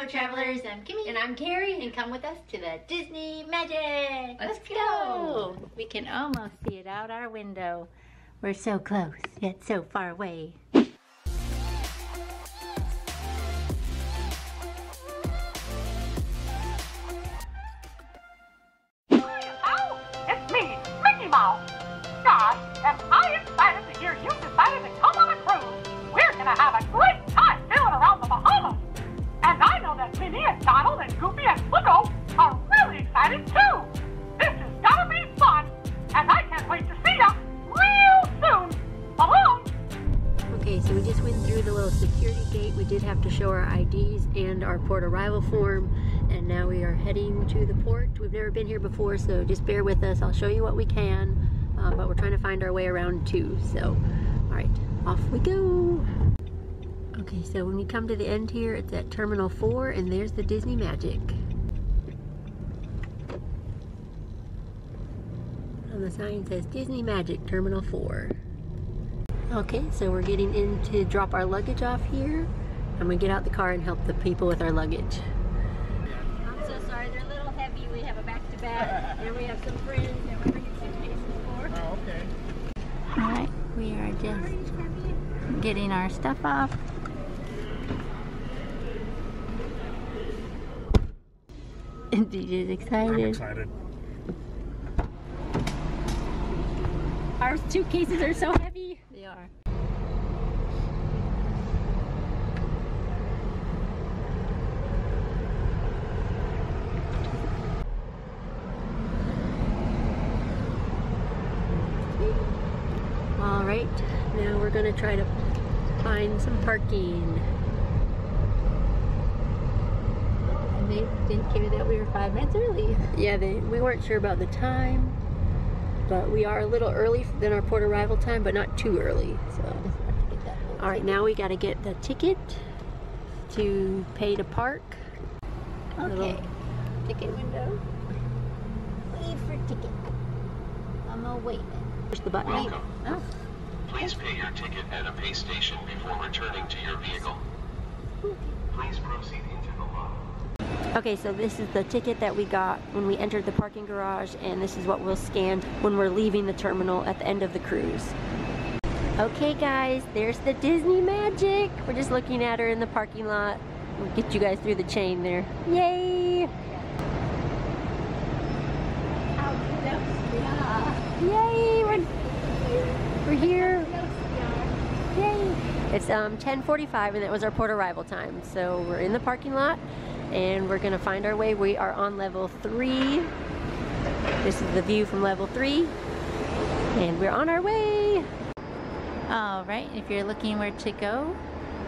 Hello, travelers. I'm Kimi. And I'm Kari. And come with us to the Disney Magic. Let's go. We can almost see it out our window. We're so close, yet so far away. I'll show you what we can. Um, but we're trying to find our way around too. So, all right, off we go. Okay, so when you come to the end here, it's at Terminal 4, and there's the Disney Magic. On the sign says Disney Magic Terminal 4. Okay, so we're getting in to drop our luggage off here. I'm gonna get out the car and help the people with our luggage. I'm so sorry, they're a little heavy. We have a back-to-back, and we have some friends that we're bringing suitcases for. Oh, okay. All right, we are just getting our stuff off. And DJ's excited. I'm excited. Our suitcases are so heavy. They are. All right, now we're gonna try to find some parking. And they didn't care that we were five minutes early. Yeah, they, we weren't sure about the time, but we are a little early than our port arrival time, but not too early. So, all right, now we got to get the ticket to pay to park. Okay. Little- Ticket window. Wait for ticket. I'm a wait. Push the button. Welcome. Oh, Please pay your ticket at a pay station before returning to your vehicle. Please proceed into the lot. Okay, so this is the ticket that we got when we entered the parking garage, and this is what we'll scan when we're leaving the terminal at the end of the cruise. Okay, guys, there's the Disney Magic. We're just looking at her in the parking lot. We'll get you guys through the chain there. Yay! Yay! We're, we're here. It's um, 10:45, and that was our port arrival time. So we're in the parking lot, and we're gonna find our way. We are on level three. This is the view from level three, and we're on our way. All right, if you're looking where to go,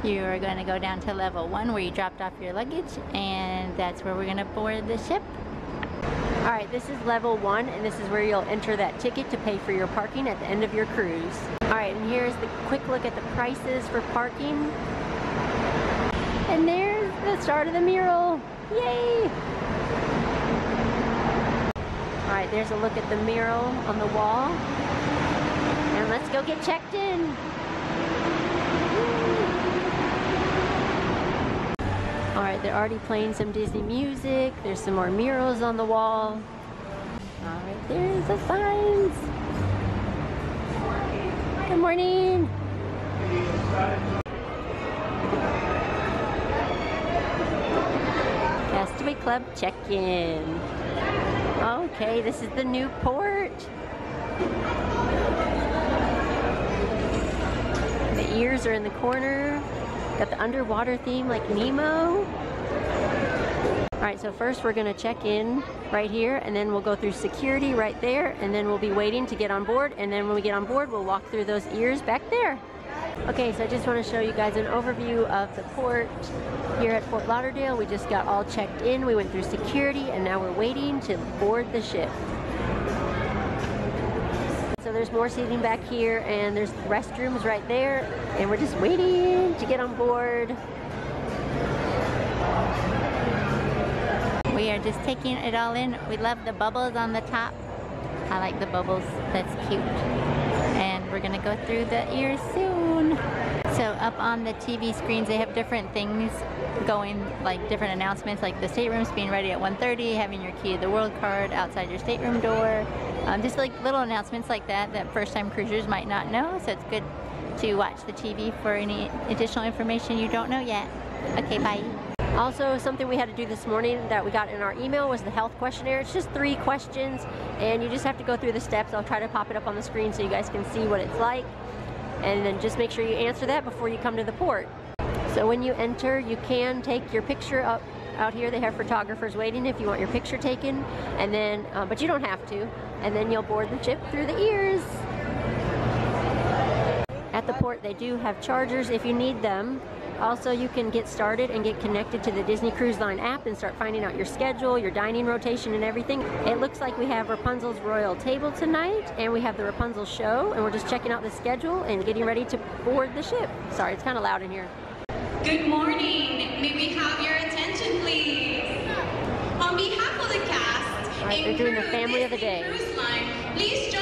you are to go down to level one where you dropped off your luggage, and that's where we're to board the ship. All right, this is level one, and this is where you'll enter that ticket to pay for your parking at the end of your cruise. All right, and here's the quick look at the prices for parking. And there's the start of the mural. Yay! All right, there's a look at the mural on the wall. And let's go get checked in. All right, they're already playing some Disney music. There's some more murals on the wall. All right, there's the signs. Good morning. Castaway Club check-in. Okay, this is the new port. The ears are in the corner. Got the underwater theme like Nemo. All right, so first we're gonna check in right here and then we'll go through security right there and then we'll be waiting to get on board and then when we get on board we'll walk through those ears back there. Okay, so I just want to show you guys an overview of the port here at Fort Lauderdale. We just got all checked in, we went through security and now we're waiting to board the ship. So there's more seating back here and there's restrooms right there and we're just waiting to get on board. We are just taking it all in. We love the bubbles on the top. I like the bubbles. That's cute. And we're gonna go through the ears soon. So up on the TV screens, they have different things going, like different announcements, like the staterooms being ready at 1.30, having your key to the world card outside your stateroom door. Um, just like little announcements like that that first-time cruisers might not know. So it's good to watch the TV for any additional information you don't know yet. Okay, bye. Also, something we had to do this morning that we got in our email was the health questionnaire. It's just three questions, and you just have to go through the steps. I'll try to pop it up on the screen so you guys can see what it's like. And then just make sure you answer that before you come to the port. So when you enter, you can take your picture up out here. They have photographers waiting if you want your picture taken, and then, uh, but you don't have to. And then you'll board the ship through the ears. At the port, they do have chargers if you need them. Also, you can get started and get connected to the Disney Cruise Line app and start finding out your schedule, your dining rotation, and everything. It looks like we have Rapunzel's Royal Table tonight, and we have the Rapunzel Show, and we're just checking out the schedule and getting ready to board the ship. Sorry, it's kind of loud in here. Good morning. May we have your attention, please? On behalf of the cast, right, they're doing the family of the day. Line, please join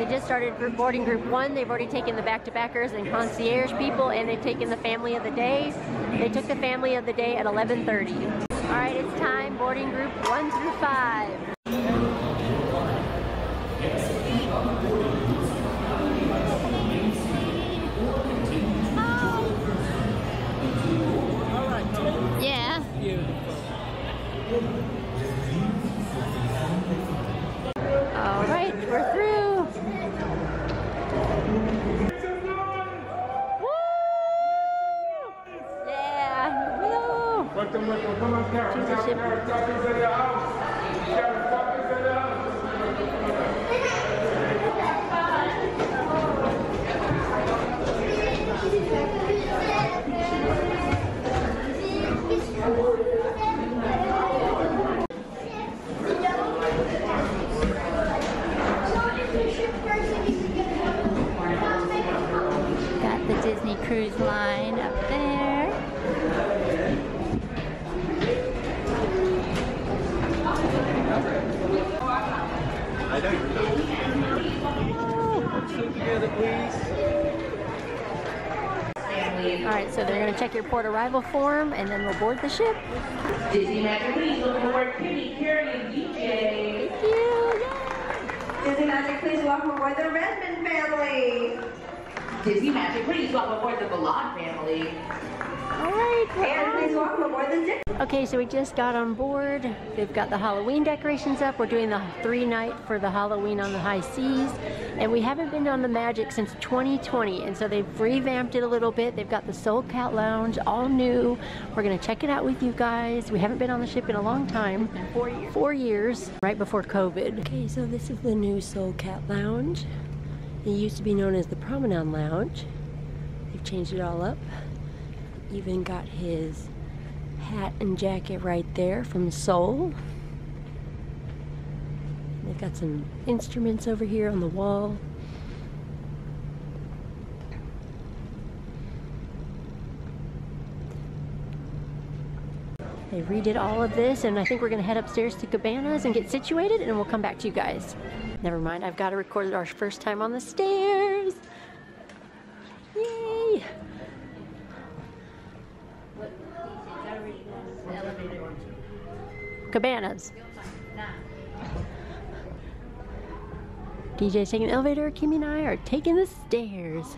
they just started group boarding group one. They've already taken the back-to-backers and concierge people, and they've taken the family of the day. They took the family of the day at 11:30. All right, it's time. Boarding group one through five. They're gonna check your port arrival form, and then we'll board the ship. Disney Magic Please looking for Kitty, Kari, and DJ. Thank you. Yay! Disney Magic, please welcome aboard the Redmond family. Disney Magic Please welcome aboard the Ballad family. All right. we're And on. please welcome aboard the Dick. Okay, so we just got on board. They've got the Halloween decorations up. We're doing the three night for the Halloween on the high seas. And we haven't been on the Magic since 2020. And so they've revamped it a little bit. They've got the Soul Cat Lounge all new. We're going to check it out with you guys. We haven't been on the ship in a long time. Four years. Four years, right before COVID. Okay, so this is the new Soul Cat Lounge. It used to be known as the Promenade Lounge. They've changed it all up. Even got his hat and jacket right there from Soul. They've got some instruments over here on the wall. They redid all of this, and I think we're gonna head upstairs to Cabanas and get situated, and we'll come back to you guys. Never mind, I've got to record our first time on the stairs. Yay! Cabanas. DJ's taking the elevator, Kimi and I are taking the stairs.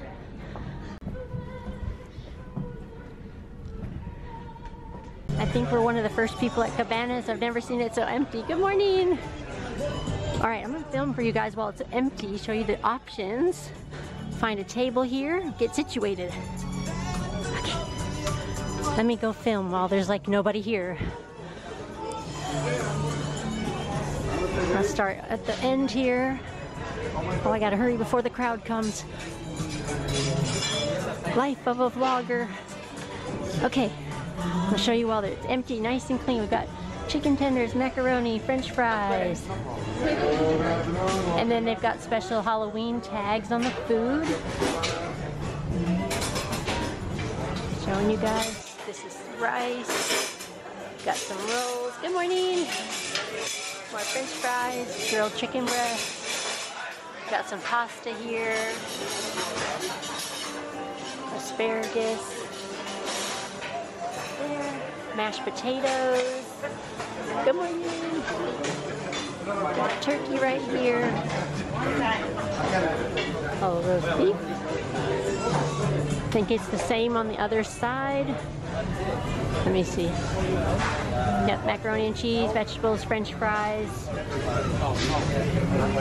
I think we're one of the first people at Cabanas. I've never seen it so empty. Good morning. All right, I'm gonna film for you guys while it's empty, show you the options. Find a table here, get situated. Okay. Let me go film while there's like nobody here. I'll start at the end here. Oh, I gotta hurry before the crowd comes. Life of a vlogger. Okay, I'll show you while it's empty, nice and clean. We've got chicken tenders, macaroni, french fries. And then they've got special Halloween tags on the food. Showing you guys, this is rice. Got some rolls. Good morning. More french fries, grilled chicken breast. Got some pasta here. Asparagus. There. Mashed potatoes. Good morning. Got turkey right here. Oh, roast beef. Think it's the same on the other side. Let me see. Yep, macaroni and cheese, vegetables, french fries,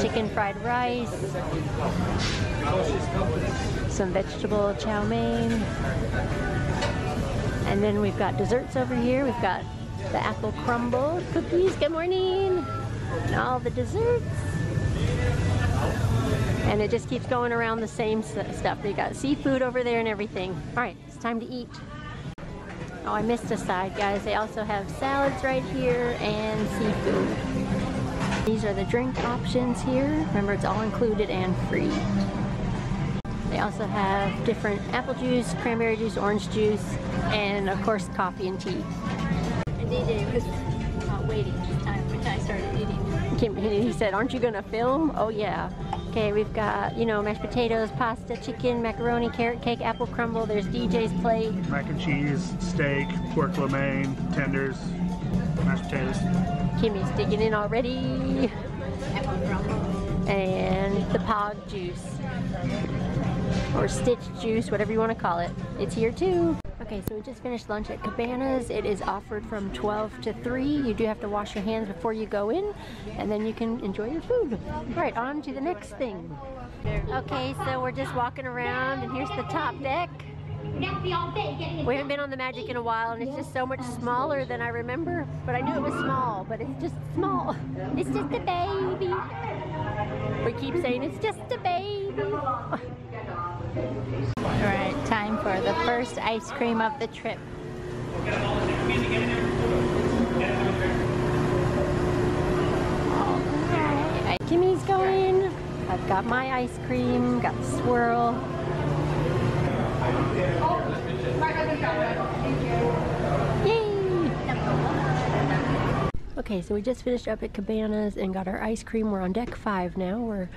chicken fried rice, some vegetable chow mein. And then we've got desserts over here. We've got the apple crumble cookies. Good morning. And all the desserts. And it just keeps going around the same stuff. They got seafood over there and everything. All right, it's time to eat. Oh, I missed a side, guys. They also have salads right here and seafood. These are the drink options here. Remember, it's all included and free. They also have different apple juice, cranberry juice, orange juice, and of course, coffee and tea. And DJ was not waiting this time when I started eating. He said, aren't you gonna film? Oh yeah. Okay, we've got, you know, mashed potatoes, pasta, chicken, macaroni, carrot cake, apple crumble. There's DJ's plate. mac and cheese, steak, pork lo mein, tenders, mashed potatoes. Kimi's digging in already. Apple crumble. And the pog juice. Or stitch juice, whatever you want to call it. It's here too. Okay, so we just finished lunch at Cabanas. It is offered from 12 to 3. You do have to wash your hands before you go in, and then you can enjoy your food. All right, on to the next thing. Okay, so we're just walking around, and here's the top deck. We haven't been on the Magic in a while, and it's just so much smaller than I remember. But I knew it was small, but it's just small. It's just a baby. We keep saying it's just a baby. All right, time for the first ice cream of the trip. Alright, Kimi's going. I've got my ice cream, got the swirl. Yay! Okay, so we just finished up at Cabanas and got our ice cream. We're on deck five now. We're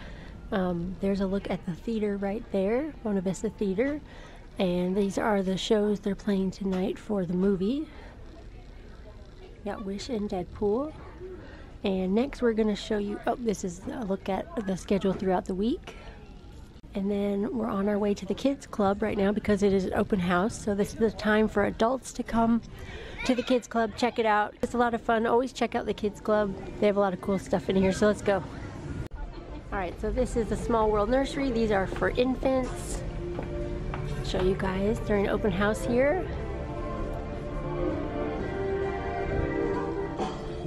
um, there's a look at the theater right there, Buena Vista Theater, and these are the shows they're playing tonight for the movie. Got Wish and Deadpool. And next we're going to show you, oh, this is a look at the schedule throughout the week. And then we're on our way to the kids club right now because it is an open house. So this is the time for adults to come to the kids club, check it out. It's a lot of fun. Always check out the kids club. They have a lot of cool stuff in here. So let's go. All right, so this is the Small World Nursery. These are for infants. Show you guys during open house here.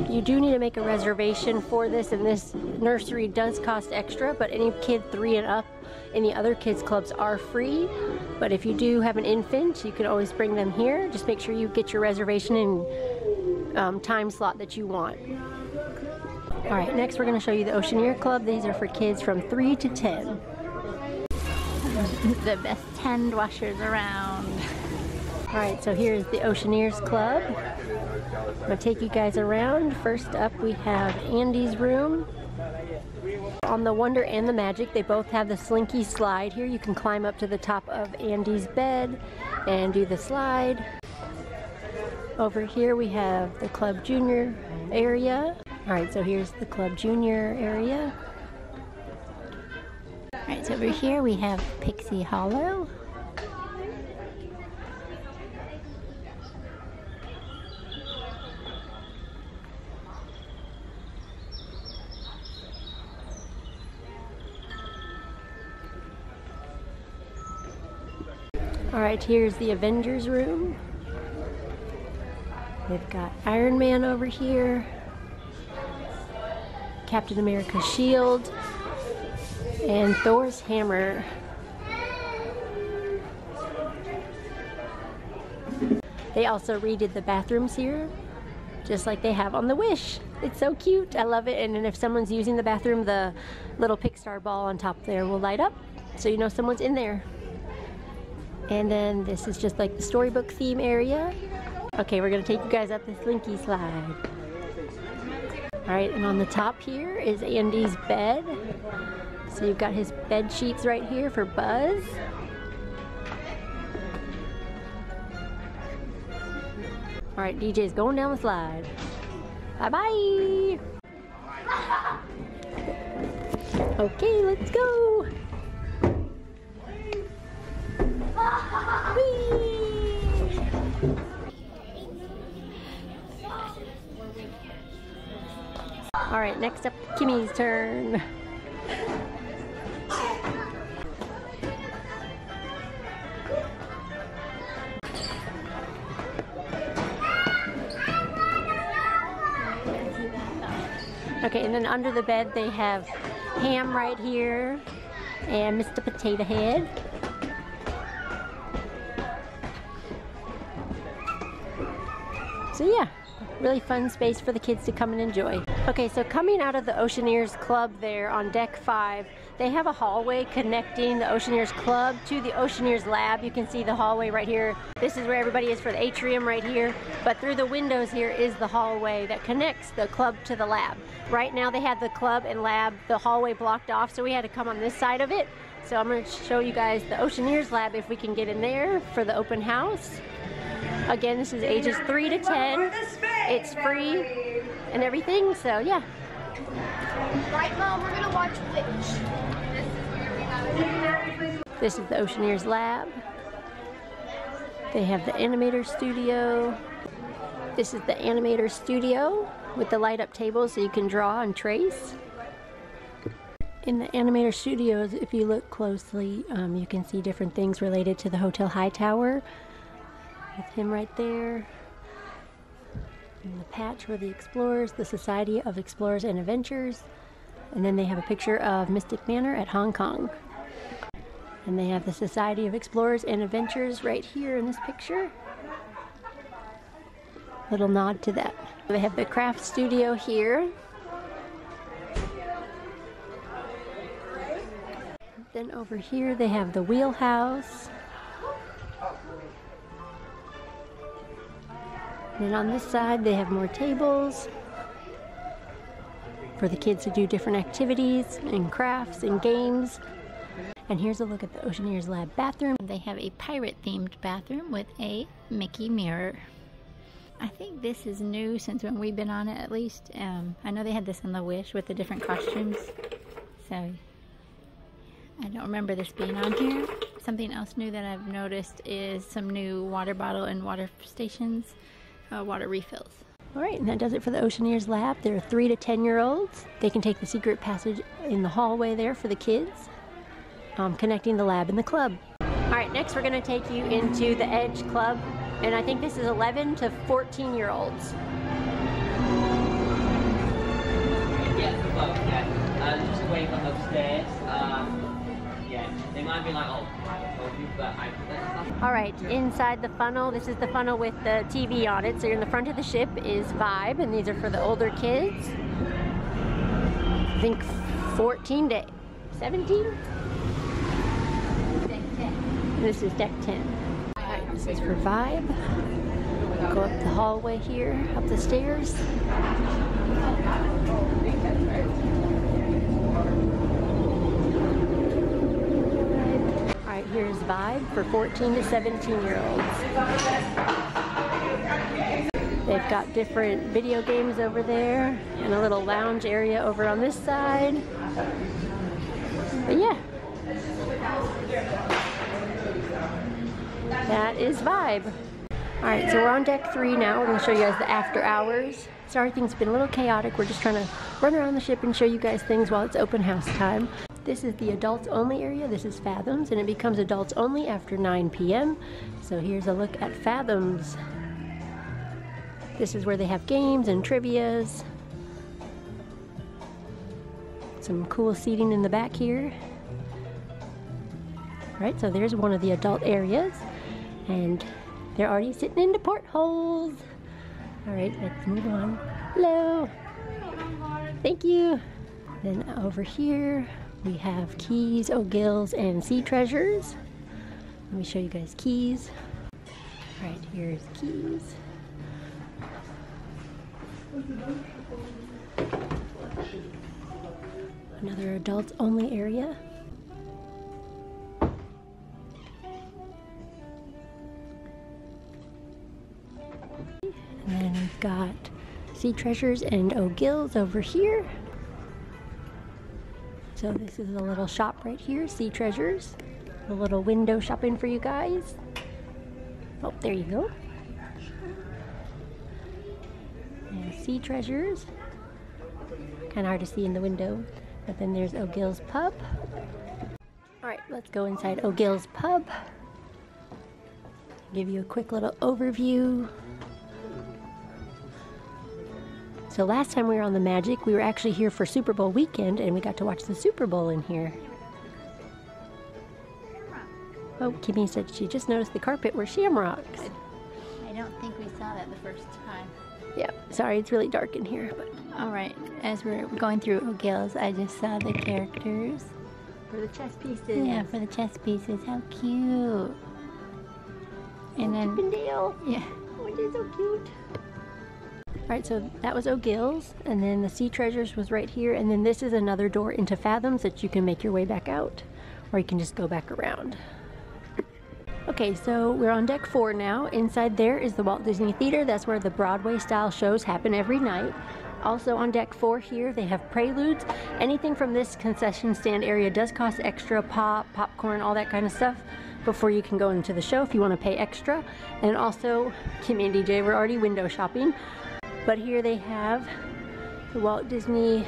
You do need to make a reservation for this, and this nursery does cost extra, but any kid three and up the other kids clubs are free. But if you do have an infant, you can always bring them here. Just make sure you get your reservation and um, time slot that you want. All right, next we're going to show you the Oceaneer Club. These are for kids from 3 to 10. the best hand washers around. All right, so here's the Oceaneers Club. I'm going to take you guys around. First up, we have Andy's room. On the Wonder and the Magic, they both have the slinky slide here. You can climb up to the top of Andy's bed and do the slide. Over here, we have the Club Junior area. All right, so here's the Club Junior area. Alright, so over here we have Pixie Hollow. All right, here's the Avengers room. They've got Iron Man over here, Captain America's shield, and Thor's hammer. They also redid the bathrooms here just like they have on the Wish. It's so cute. I love it. And then if someone's using the bathroom, the little Pixar ball on top there will light up so you know someone's in there. And then this is just like the storybook theme area. Okay, we're gonna take you guys up this Slinky slide. All right, and on the top here is Andy's bed. So you've got his bed sheets right here for Buzz. All right, DJ's going down the slide. Bye bye. Okay, let's go. All right, next up, Kimi's turn. Okay, and then under the bed they have Hamm right here and Mr. Potato Head. So yeah, really fun space for the kids to come and enjoy. Okay, so coming out of the Oceaneers Club there on deck five, they have a hallway connecting the Oceaneers Club to the Oceaneers Lab. You can see the hallway right here. This is where everybody is for the atrium right here. But through the windows here is the hallway that connects the club to the lab. Right now they have the club and lab, the hallway blocked off, so we had to come on this side of it. So I'm going to show you guys the Oceaneers Lab if we can get in there for the open house. Again, this is ages 3 to 10. It's free and everything, so yeah. Right, Mom, we're gonna watch Witch. This is the Oceaneers Lab. They have the animator studio. This is the animator studio with the light up table so you can draw and trace. In the animator studios, if you look closely, um, you can see different things related to the Hotel Hightower. With him right there. And the patch were the explorers, the Society of Explorers and Adventures. And then they have a picture of Mystic Manor at Hong Kong. And they have the Society of Explorers and Adventures right here in this picture. Little nod to that. They have the craft studio here. Then over here they have the wheelhouse. Then on this side they have more tables for the kids to do different activities and crafts and games. And here's a look at the Oceaneers Lab bathroom. They have a pirate themed bathroom with a Mickey mirror. I think this is new since when we've been on it at least. Um, I know they had this on the Wish with the different costumes. So I don't remember this being on here. Something else new that I've noticed is some new water bottle and water stations, uh, water refills. All right, and that does it for the Oceaneers Lab. There are three to 10 year olds. They can take the secret passage in the hallway there for the kids, um, connecting the lab and the club. All right, next we're gonna take you into the Edge Club, and I think this is 11 to 14 year olds. Yeah, the boat, yeah. Uh, just away from upstairs. Um, yeah, they might be like, oh, All right, inside the funnel, this is the funnel with the TV on it. So in the front of the ship is Vibe, and these are for the older kids. I think 14 to 17? This is deck 10. All right, this is for Vibe. Go up the hallway here, up the stairs. Here's Vibe for 14 to 17 year olds. They've got different video games over there and a little lounge area over on this side. But yeah. That is Vibe. All right, so we're on deck three now. We're gonna show you guys the after hours. Sorry, things been a little chaotic. We're just trying to run around the ship and show you guys things while it's open house time. This is the adults only area. This is Fathoms, and it becomes adults only after 9 p.m. So here's a look at Fathoms. This is where they have games and trivias. Some cool seating in the back here. Right, so there's one of the adult areas. And they're already sitting in the portholes. All right, let's move on. Hello. Thank you. Then over here we have keys, oh, O'Gills, and sea treasures. Let me show you guys keys. Right, here's keys. Another adults only area. And then we've got sea treasures and oh, O'Gills over here. So this is a little shop right here, sea treasures. A little window shopping for you guys. Oh, there you go. And sea treasures. Kind of hard to see in the window. But then there's O'Gill's Pub. All right, let's go inside O'Gill's Pub. Give you a quick little overview. So last time we were on the Magic, we were actually here for Super Bowl weekend and we got to watch the Super Bowl in here. Oh, Kimi said she just noticed the carpet were shamrocks. I don't think we saw that the first time. Yeah, sorry, it's really dark in here, but All right, as we're going through O'Gill's, I just saw the characters. for the chess pieces. Yeah, for the chess pieces. How cute. And oh, then, Chip 'n' Dale. yeah. Oh, it is so cute. All right, so that was O'Gill's, and then the Sea Treasures was right here, and then this is another door into Fathoms that you can make your way back out, or you can just go back around. Okay, so we're on deck four now. Inside there is the Walt Disney Theater. That's where the Broadway style shows happen every night. Also on deck four here, they have preludes. Anything from this concession stand area does cost extra pop, popcorn, all that kind of stuff before you can go into the show if you want to pay extra. And also, Kim and DJ were already window shopping. But here they have the Walt Disney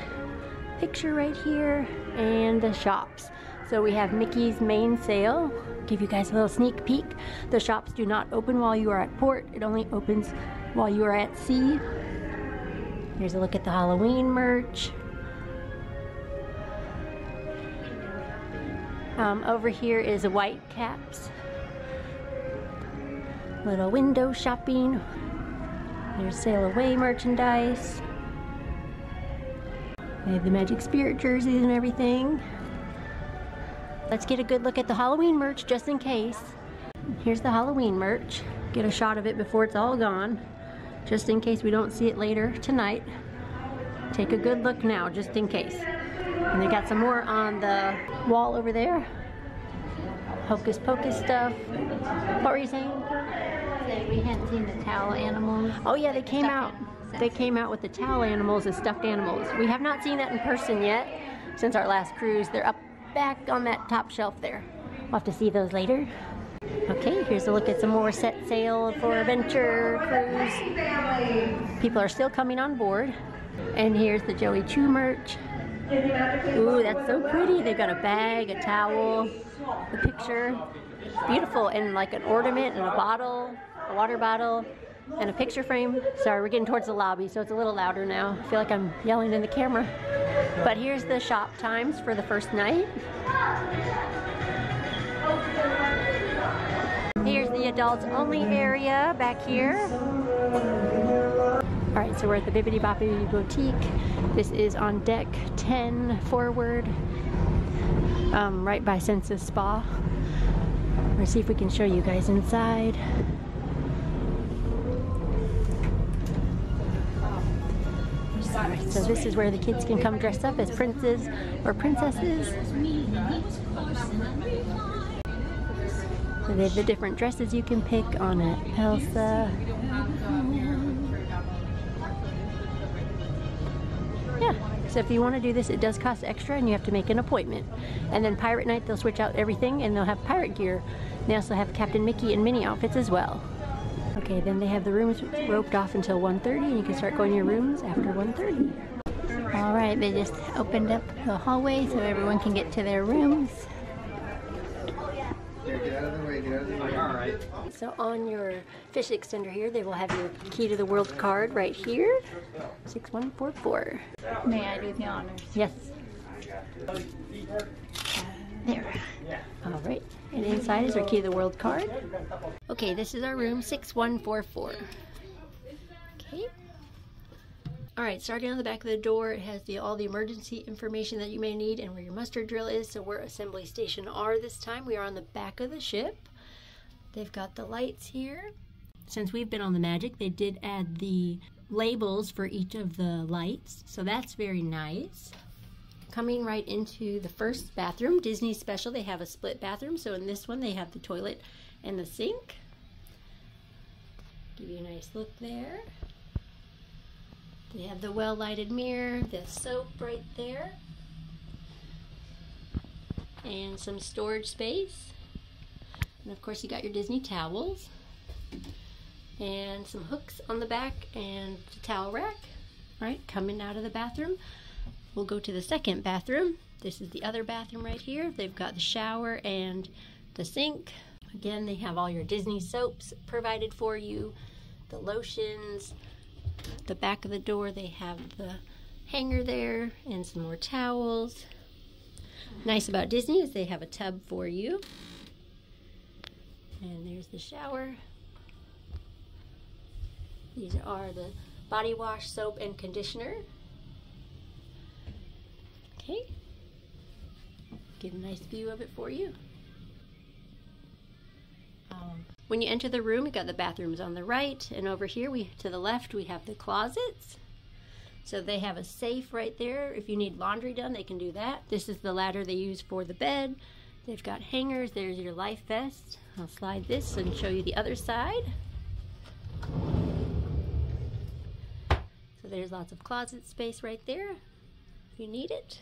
picture right here and the shops. So we have Mickey's Mainsail. Give you guys a little sneak peek. The shops do not open while you are at port. It only opens while you are at sea. Here's a look at the Halloween merch. Um, over here is White Caps. Little window shopping. There's Sail Away merchandise. They have the Magic Spirit jerseys and everything. Let's get a good look at the Halloween merch just in case. Here's the Halloween merch. Get a shot of it before it's all gone, just in case we don't see it later tonight. Take a good look now, just in case. And they got some more on the wall over there. Hocus Pocus stuff. What were you saying? Say we hadn't seen the towel animals. Oh yeah, they came out. animals. They came out with the towel animals and stuffed animals. We have not seen that in person yet since our last cruise. They're up back on that top shelf there. We'll have to see those later. Okay, here's a look at some more set sail for adventure cruise. People are still coming on board. And here's the Joey Chou merch. Ooh, that's so pretty. They've got a bag, a towel, the picture. Beautiful, and like an ornament and a bottle, a water bottle, and a picture frame. Sorry, we're getting towards the lobby, so it's a little louder now. I feel like I'm yelling in the camera. But here's the shop times for the first night. Here's the adults only area back here. All right, so we're at the Bibbidi Bobbidi Boutique. This is on deck 10 forward, um, right by Senses Spa. Let's see if we can show you guys inside. So this is where the kids can come dress up as princes or princesses. So they have the different dresses you can pick on it. Elsa. Yeah, so if you want to do this, it does cost extra and you have to make an appointment. And then Pirate Night, they'll switch out everything and they'll have pirate gear. They also have Captain Mickey and Minnie outfits as well. Okay, then they have the rooms roped off until 1.30 and you can start going to your rooms after 1.30. All right, they just opened up the hallway so everyone can get to their rooms. Oh yeah. Get out of the way, get out of the way. So on your fish extender here, they will have your key to the world card right here. 6144. May I do the honors? Yes. There. Yeah. All right. And inside is our key to the world card. Okay, this is our room 6144. Okay. All right, starting on the back of the door, it has the all the emergency information that you may need and where your muster drill is. So we're Assembly Station R this time. We are on the back of the ship. They've got the lights here. Since we've been on the Magic, they did add the labels for each of the lights, so that's very nice. Coming right into the first bathroom, Disney special, they have a split bathroom. So in this one, they have the toilet and the sink. Give you a nice look there. They have the well-lighted mirror, the soap right there, and some storage space. And of course you got your Disney towels and some hooks on the back and the towel rack. All right, coming out of the bathroom, we'll go to the second bathroom. This is the other bathroom right here. They've got the shower and the sink. Again, they have all your Disney soaps provided for you, the lotions. The back of the door, they have the hanger there and some more towels. Nice about Disney is they have a tub for you. And there's the shower. These are the body wash, soap, and conditioner. Okay. Get a nice view of it for you. Um, when you enter the room, you got the bathrooms on the right, and over here, we to the left, we have the closets. So they have a safe right there. If you need laundry done, they can do that. This is the ladder they use for the bed. They've got hangers. There's your life vest. I'll slide this and show you the other side. So there's lots of closet space right there if you need it.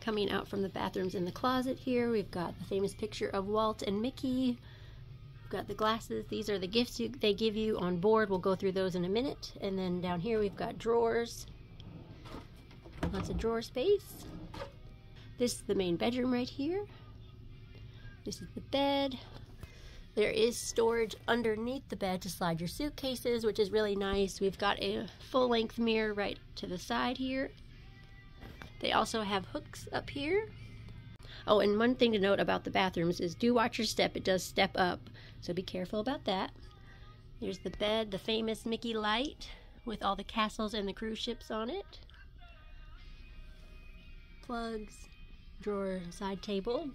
Coming out from the bathrooms in the closet here, we've got the famous picture of Walt and Mickey. We've got the glasses. These are the gifts you, they give you on board. We'll go through those in a minute. And then down here we've got drawers. Lots of drawer space. This is the main bedroom right here. This is the bed. There is storage underneath the bed to slide your suitcases, which is really nice. We've got a full-length mirror right to the side here. They also have hooks up here. Oh, and one thing to note about the bathrooms is do watch your step. It does step up, so be careful about that. There's the bed, the famous Mickey light with all the castles and the cruise ships on it. Plugs, drawer, side table.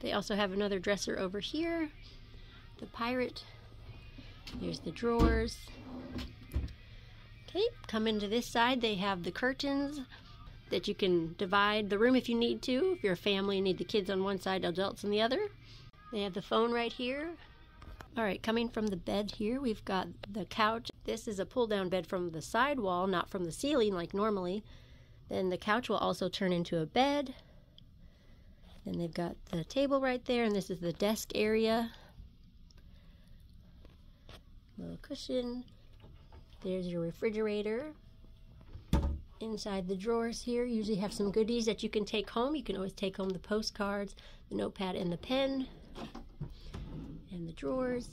They also have another dresser over here. The pirate. There's the drawers. Okay, come into this side. They have the curtains that you can divide the room if you need to. If you're a family and need the kids on one side, adults on the other. They have the phone right here. All right, coming from the bed here, we've got the couch. This is a pull down bed from the side wall, not from the ceiling like normally. Then the couch will also turn into a bed. Then they've got the table right there, and this is the desk area. Little cushion. There's your refrigerator. Inside the drawers here, usually have some goodies that you can take home. You can always take home the postcards, the notepad, and the pen. And the drawers,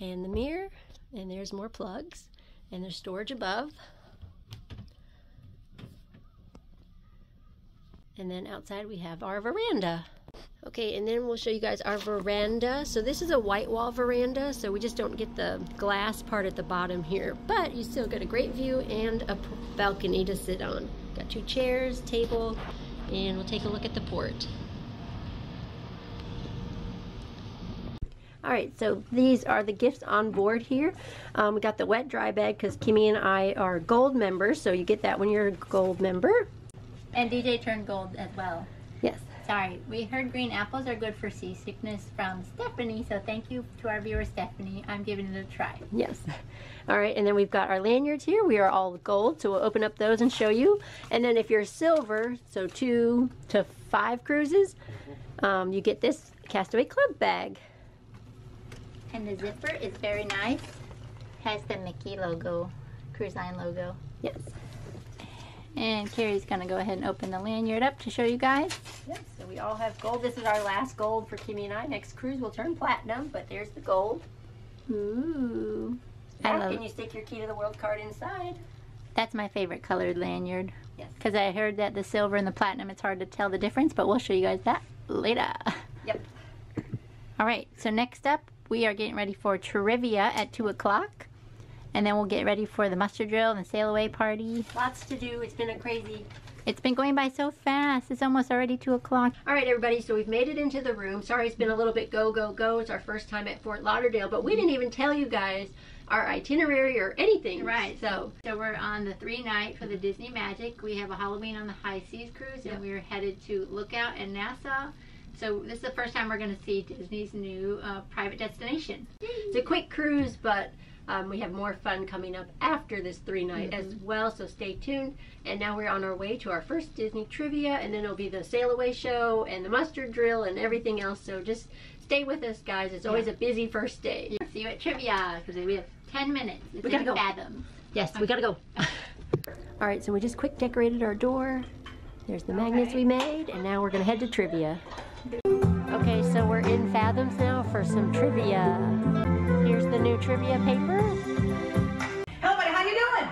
and the mirror. And there's more plugs. And there's storage above. And then outside we have our veranda. Okay, and then we'll show you guys our veranda. So this is a white wall veranda, so we just don't get the glass part at the bottom here, but you still get a great view and a balcony to sit on. Got two chairs, table, and we'll take a look at the port. All right, so these are the gifts on board here. Um, we got the wet dry bag because Kimi and I are gold members, so you get that when you're a gold member. And DJ turned gold as well. Yes. Sorry, we heard green apples are good for seasickness from Stephanie, so thank you to our viewer Stephanie. I'm giving it a try. Yes. All right, and then we've got our lanyards here. We are all gold, so we'll open up those and show you. And then if you're silver, so two to five cruises, um, you get this Castaway Club bag. And the zipper is very nice. Has the Mickey logo, cruise line logo. Yes. And Kari's gonna go ahead and open the lanyard up to show you guys. Yes, so we all have gold. This is our last gold for Kimi and I. Next cruise will turn platinum, but there's the gold. Ooh. I I love and you stick your key to the world card inside. That's my favorite colored lanyard. Yes. Because I heard that the silver and the platinum, it's hard to tell the difference, but we'll show you guys that later. Yep. All right, so next up, we are getting ready for trivia at 2 o'clock. And then we'll get ready for the muster drill and the sail away party. Lots to do. It's been a crazy. It's been going by so fast. It's almost already 2 o'clock. All right, everybody. So we've made it into the room. Sorry, it's been a little bit go, go, go. It's our first time at Fort Lauderdale, but we didn't even tell you guys our itinerary or anything. Right. So, So we're on the three night for the Disney Magic. We have a Halloween on the High Seas cruise, and we're headed to Lookout and Nassau. So this is the first time we're going to see Disney's new uh, private destination. it's a quick cruise, but um, we have more fun coming up after this three night as well. So stay tuned. And now we're on our way to our first Disney trivia, and then it'll be the sail away show and the mustard drill and everything else. So just stay with us, guys. It's always a busy first day. See you at trivia because we have 10 minutes. It's We gotta go. Fathom. Yes, we gotta go. All right, so we just quick decorated our door. There's the magnets we made, and now we're gonna head to trivia. Okay, so we're in Fathoms now for some trivia. Here's the new trivia paper. Hello, buddy. How you doing?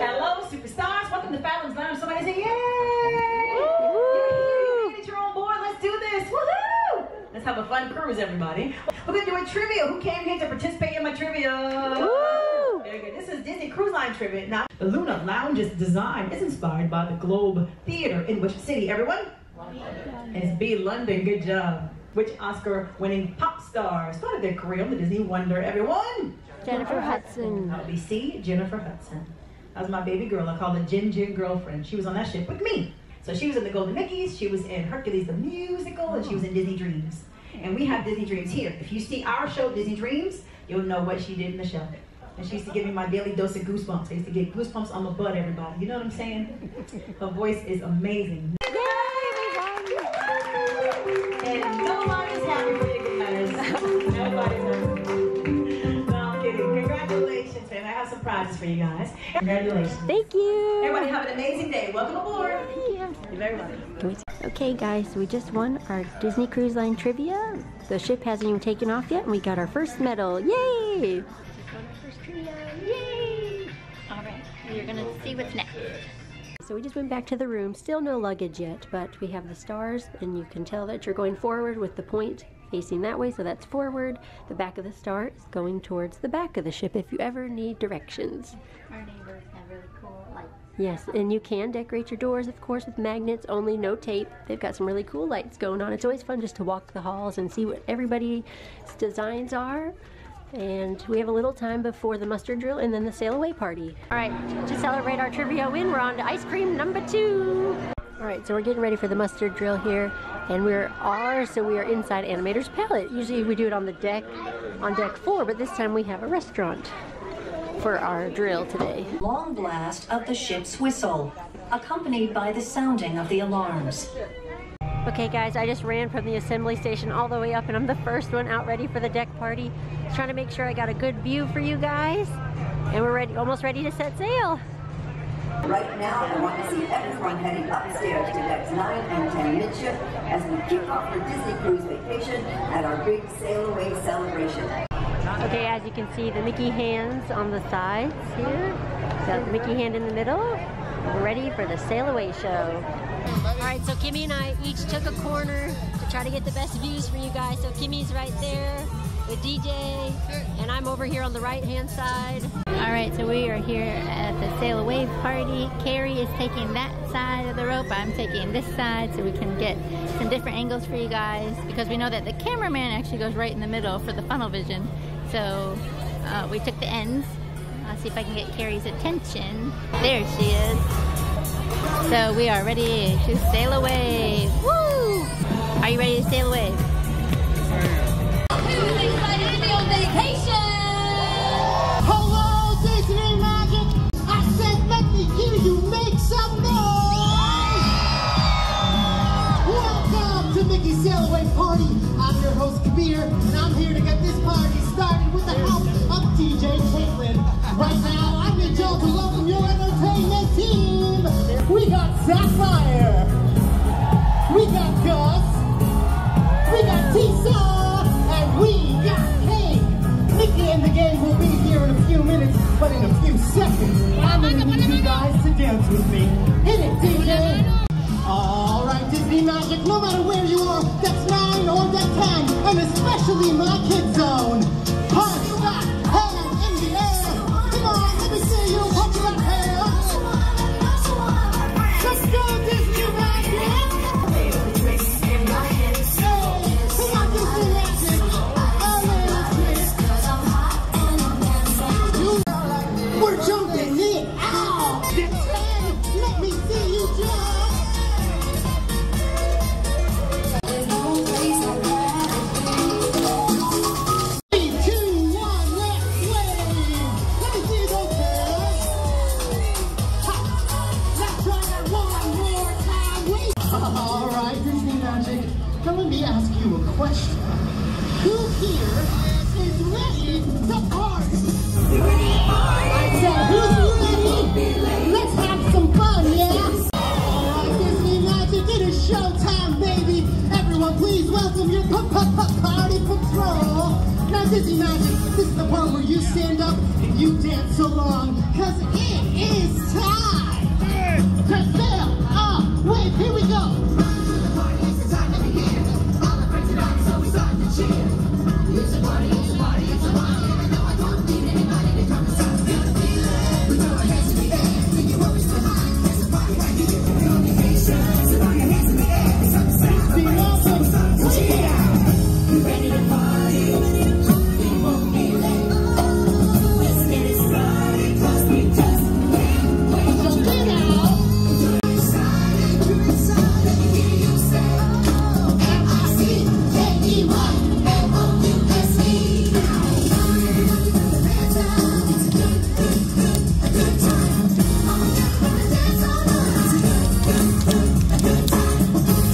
Hello, superstars. Welcome to Fathoms Lounge. Somebody say, yay! You're here. Get your own board. Let's do this. Woohoo! Let's have a fun cruise, everybody. We're gonna do a trivia. Who came here to participate in my trivia? Very good. This is Disney Cruise Line trivia. Now, the Luna Lounge's design is inspired by the Globe Theater in which city? Everyone? It's B. London. Good job. Which Oscar-winning pop star started their career on the Disney Wonder? Everyone? Jennifer Hudson. That would be C. Jennifer Hudson. That was my baby girl. I called her Gin Gin Girlfriend. She was on that ship with me. So she was in the Golden Mickeys, she was in Hercules the Musical, and she was in oh. Disney Dreams. And we have Disney Dreams here. If you see our show, Disney Dreams, you'll know what she did in the show. And she used to give me my daily dose of goosebumps. I used to get goosebumps on my butt, everybody. You know what I'm saying? Her voice is amazing. And nobody's happy for you guys. Nobody's happy. No, I'm kidding. Congratulations, man. I have some prizes for you guys. Congratulations. Thank you. Everybody have an amazing day. Welcome aboard. Thank You're very welcome. Okay, guys, we just won our Disney Cruise Line trivia. The ship hasn't even taken off yet, and we got our first medal. Yay! Yay! All right, we're going to see what's next. So we just went back to the room. Still no luggage yet, but we have the stars, and you can tell that you're going forward with the point facing that way, so that's forward. The back of the star is going towards the back of the ship if you ever need directions. Our neighbors have really cool lights. Yes, and you can decorate your doors, of course, with magnets, only no tape. They've got some really cool lights going on. It's always fun just to walk the halls and see what everybody's designs are. And we have a little time before the mustard drill and then the sail away party. All right, to celebrate our trivia win, we're on to ice cream number two. All right, so we're getting ready for the mustard drill here, and we're are so we are inside Animator's Palate. Usually we do it on the deck, on deck four, but this time we have a restaurant for our drill today. Long blast of the ship's whistle, accompanied by the sounding of the alarms. Okay guys, I just ran from the assembly station all the way up and I'm the first one out ready for the deck party. Just trying to make sure I got a good view for you guys. And we're ready, almost ready to set sail. Right now, I want to see everyone heading upstairs to decks 9 and 10 midship as we kick off our Disney cruise vacation at our big sail away celebration. Okay, as you can see, the Mickey hands on the sides here. Got the Mickey hand in the middle. We're ready for the sail away show. All right, so Kimi and I each took a corner to try to get the best views for you guys. So Kimi's right there with DJ, and I'm over here on the right hand side. All right, so we are here at the sail away party. Kari is taking that side of the rope. I'm taking this side so we can get some different angles for you guys because we know that the cameraman actually goes right in the middle for the funnel vision. So uh, we took the ends. I'll see if I can get Kari's attention. There she is. So we are ready to sail away. Woo! Are you ready to sail away? Hello, Disney Magic! I said let me hear you make some noise! Welcome to Sail Away Party. I'm your host, Kabir, and I'm here to get this We got Gus. We got Tisa. And we got and the gang will be here in a few minutes, but in a few seconds, I'm gonna need you guys to dance with me. Hit it, DJ. All right, Disney Magic, no matter where you are, that's nine or that's ten, and especially my kid zone.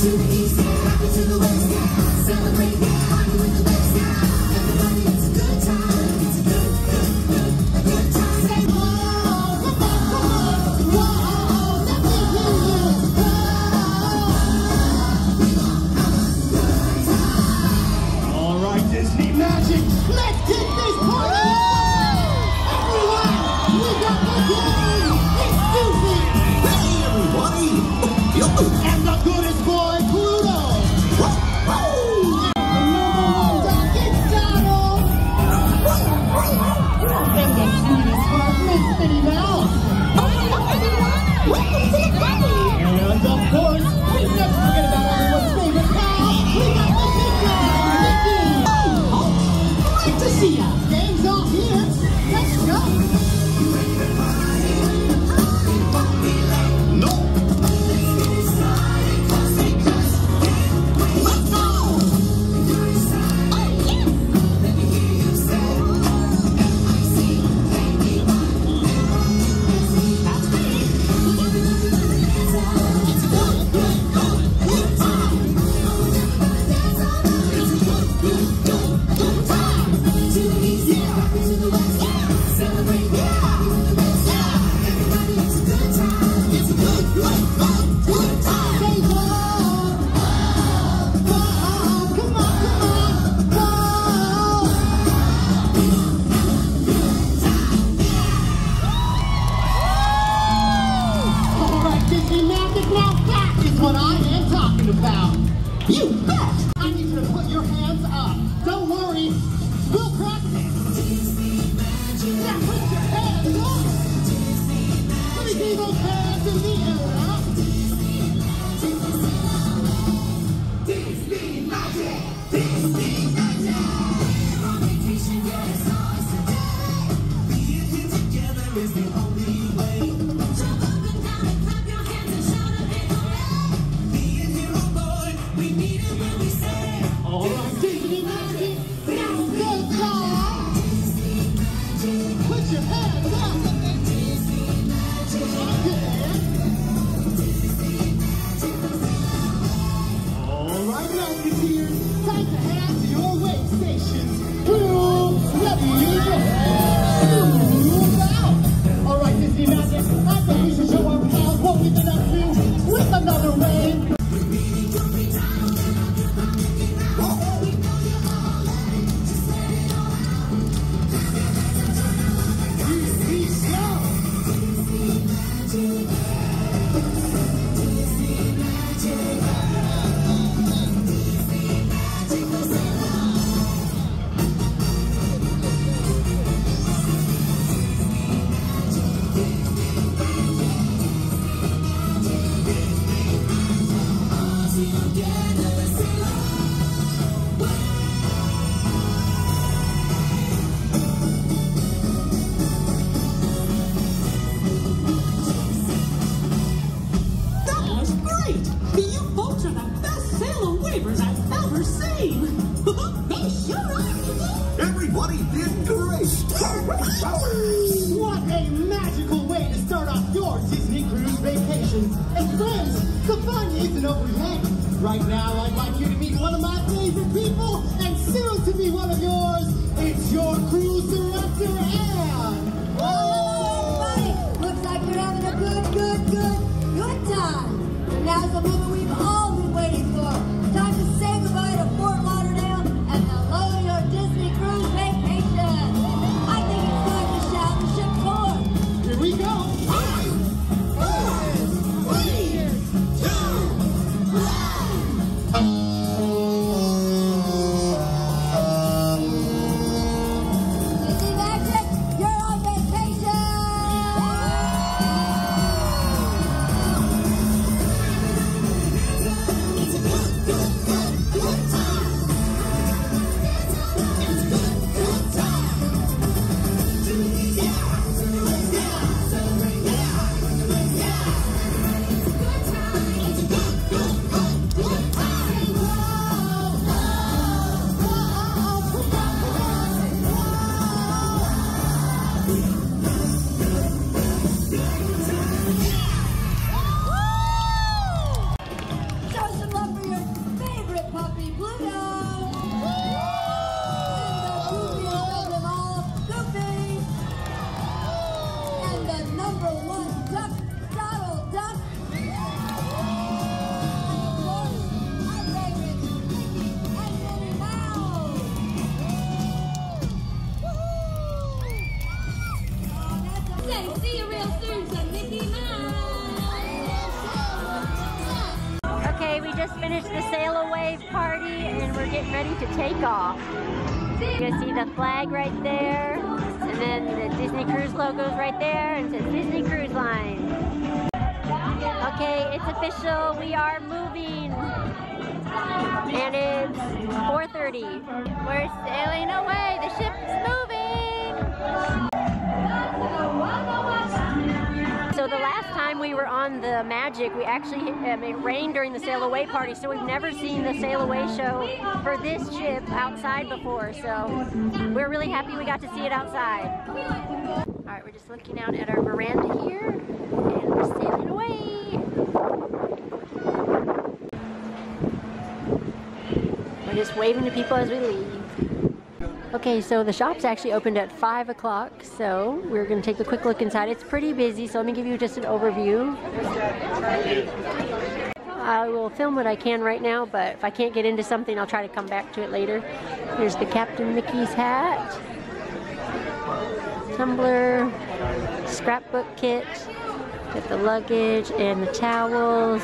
All actually, um, it rained during the sail away party, so we've never seen the sail away show for this ship outside before. So we're really happy we got to see it outside. All right, we're just looking out at our veranda here, and we're sailing away. We're just waving to people as we leave. Okay, so the shop's actually opened at 5 o'clock, so we're going to take a quick look inside. It's pretty busy, so let me give you just an overview. I will film what I can right now, but if I can't get into something, I'll try to come back to it later. Here's the Captain Mickey's hat, tumbler, scrapbook kit, got the luggage and the towels,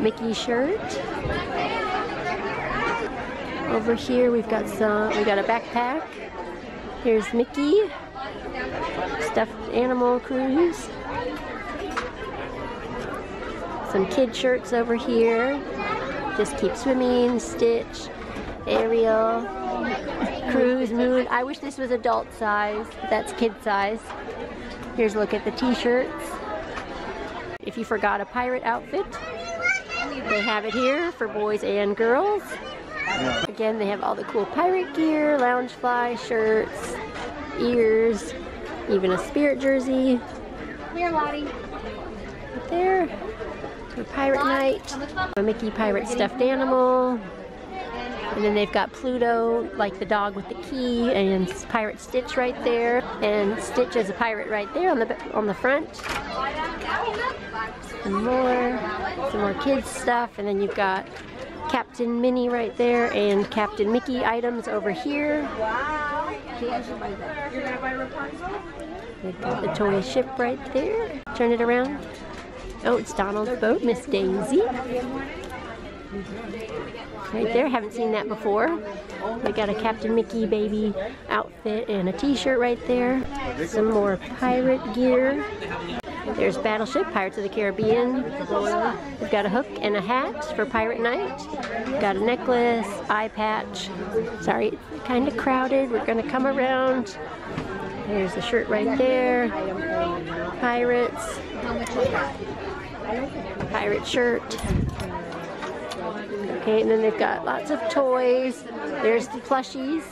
Mickey shirt. Over here we've got some, we got a backpack. Here's Mickey, stuffed animal cruise. Some kid shirts over here. Just keep swimming, Stitch, Ariel, Cruise, Moon. I wish this was adult size, but that's kid size. Here's a look at the t-shirts. If you forgot a pirate outfit, they have it here for boys and girls. Again, they have all the cool pirate gear, Loungefly shirts, ears, even a spirit jersey. Here, Lottie. Right there. For Pirate Night. A Mickey Pirate stuffed animal. And then they've got Pluto, like the dog with the key, and Pirate Stitch right there. And Stitch as a pirate right there on the on the front. Some more, some more kids stuff, and then you've got Captain Minnie right there and Captain Mickey items over here. Got the toy ship right there. Turn it around. Oh, it's Donald's boat, Miss Daisy. Right there, haven't seen that before. We got a Captain Mickey baby outfit and a t-shirt right there. Some more pirate gear. There's Battleship, Pirates of the Caribbean. We've got a hook and a hat for Pirate Night. Got a necklace, eye patch. Sorry, kind of crowded. We're gonna come around. There's the shirt right there. Pirates. Pirate shirt. Okay, and then they've got lots of toys. There's the plushies.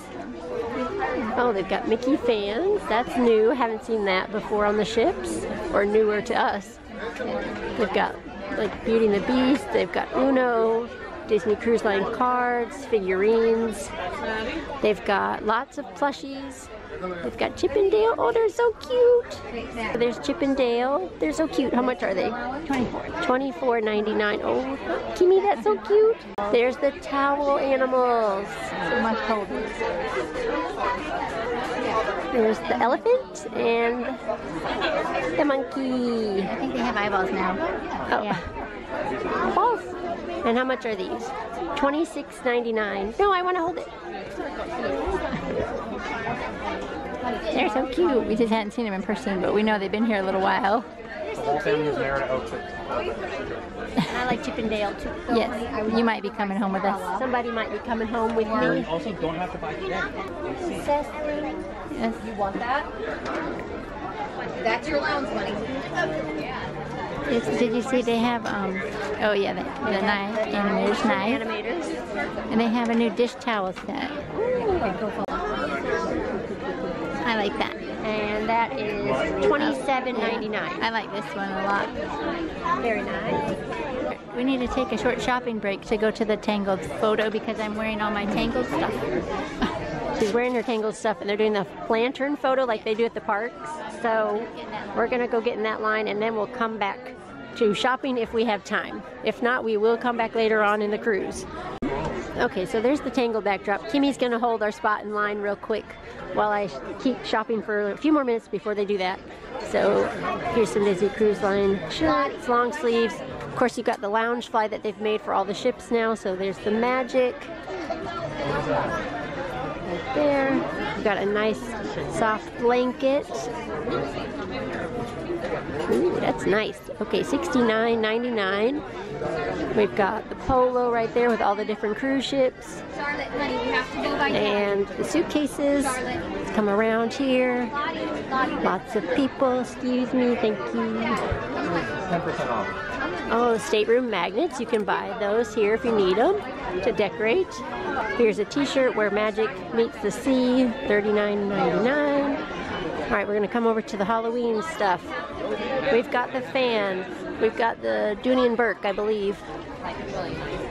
Oh, they've got Mickey fans. That's new. Haven't seen that before on the ships, or newer to us. They've got like Beauty and the Beast. They've got Uno, Disney Cruise Line cards, figurines. They've got lots of plushies. They've got Chip and Dale. Oh, they're so cute. There's Chip and Dale. They're so cute. How much are they? 24. 24.99. Oh, Kimi, that's so cute. There's the towel animals. So much colder. There's the elephant and the monkey. I think they have eyeballs now. Oh. Yeah. Balls. And how much are these? $26.99. No, I want to hold it. They're so cute. We just hadn't seen them in person, but we know they've been here a little while. The whole family is there to Oakwood. And I like Chip and Dale too. Yes, you might be coming home with us. Somebody might be coming home with me. Also, don't have to buy today. Yes. You want that? That's your allowance money. It's, did you see they have, um, oh yeah, the, the knife, animators knife. Animators. And they have a new dish towel set. I like that. And that is $27.99. I like this one a lot. Very nice. We need to take a short shopping break to go to the Tangled photo because I'm wearing all my Tangled stuff. She's wearing her Tangled stuff and they're doing the lantern photo like they do at the parks. So we're gonna go get in that line and then we'll come back to shopping if we have time. If not, we will come back later on in the cruise. Okay, so there's the Tangle backdrop. Kimi's gonna hold our spot in line real quick while I keep shopping for a few more minutes before they do that. So here's some Disney Cruise Line shirts, long sleeves. Of course, you've got the Loungefly that they've made for all the ships now. So there's the Magic. Right there. You've got a nice soft blanket. Ooh, that's nice. Okay, $69.99. We've got the polo right there with all the different cruise ships. Charlotte, honey, we have to go by And the suitcases. Let's come around here. Lots of people. Excuse me. Thank you. 10% off. Oh, stateroom magnets. You can buy those here if you need them to decorate. Here's a t-shirt where magic meets the sea. $39.99. All right, we're to come over to the Halloween stuff. We've got the fan. We've got the Dooney and Bourke, I believe.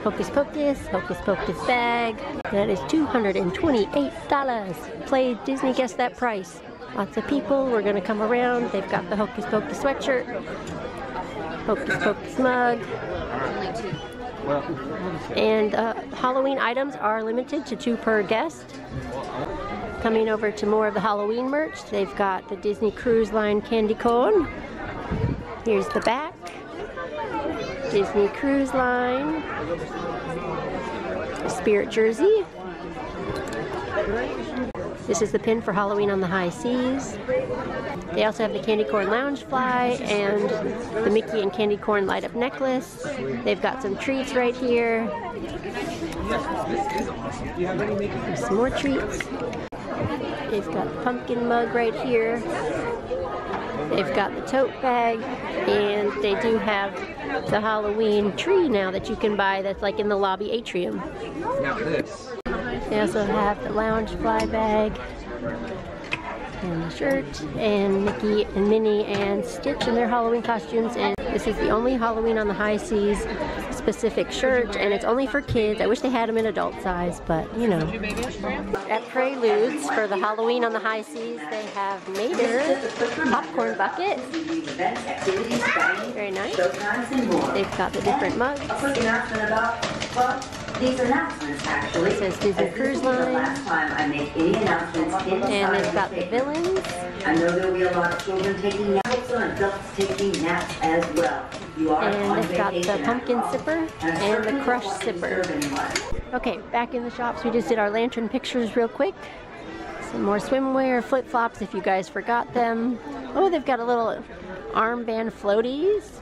Hocus Pocus, Hocus Pocus bag. That is $228. Play Disney Guess That Price. Lots of people. We're to come around. They've got the Hocus Pocus sweatshirt. Hocus Pocus mug. And uh, Halloween items are limited to two per guest. Coming over to more of the Halloween merch, they've got the Disney Cruise Line candy cone. Here's the back. Disney Cruise Line. Spirit jersey. This is the pin for Halloween on the High Seas. They also have the Candy Corn Loungefly and the Mickey and Candy Corn Light Up Necklace. They've got some treats right here. There's some more treats. They've got pumpkin mug right here. They've got the tote bag, and they do have the Halloween tree now that you can buy that's like in the lobby atrium. Now this. They also have the Loungefly bag and the shirt and Mickey and Minnie and Stitch in their Halloween costumes and this is the only Halloween on the High Seas specific shirt and it's only for kids. I wish they had them in adult size but you know. At Preludes for the Halloween on the High Seas they have Mater popcorn bucket. Very nice. They've got the different mugs. These announcements actually. It says Disney Cruise Line. last time I make any announcements And they've got the villains. I know there'll be a lot of children taking naps and adults taking naps as well. You are And they've got the pumpkin sipper and the crush sipper. Okay, back in the shops, we just did our lantern pictures real quick. Some more swimwear, flip-flops if you guys forgot them. Oh, they've got a little armband floaties.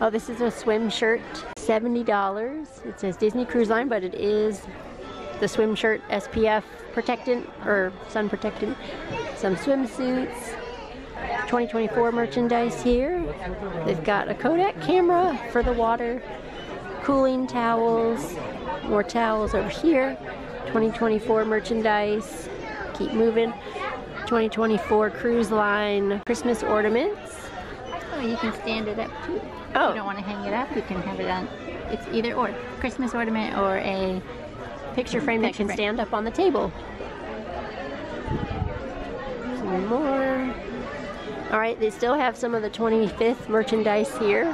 Oh, this is a swim shirt, $70. It says Disney Cruise Line, but it is the swim shirt SPF protectant or sun protectant. Some swimsuits. 2024 merchandise here. They've got a Kodak camera for the water, cooling towels, more towels over here. 2024 merchandise. Keep moving. 2024 cruise line Christmas ornaments. Oh, you can stand it up too. Oh. If you oh. don't want to hang it up, you can have it on. It's either or, Christmas ornament or a Picture frame that can frame. stand up on the table. Some more. All right, they still have some of the 25th merchandise here.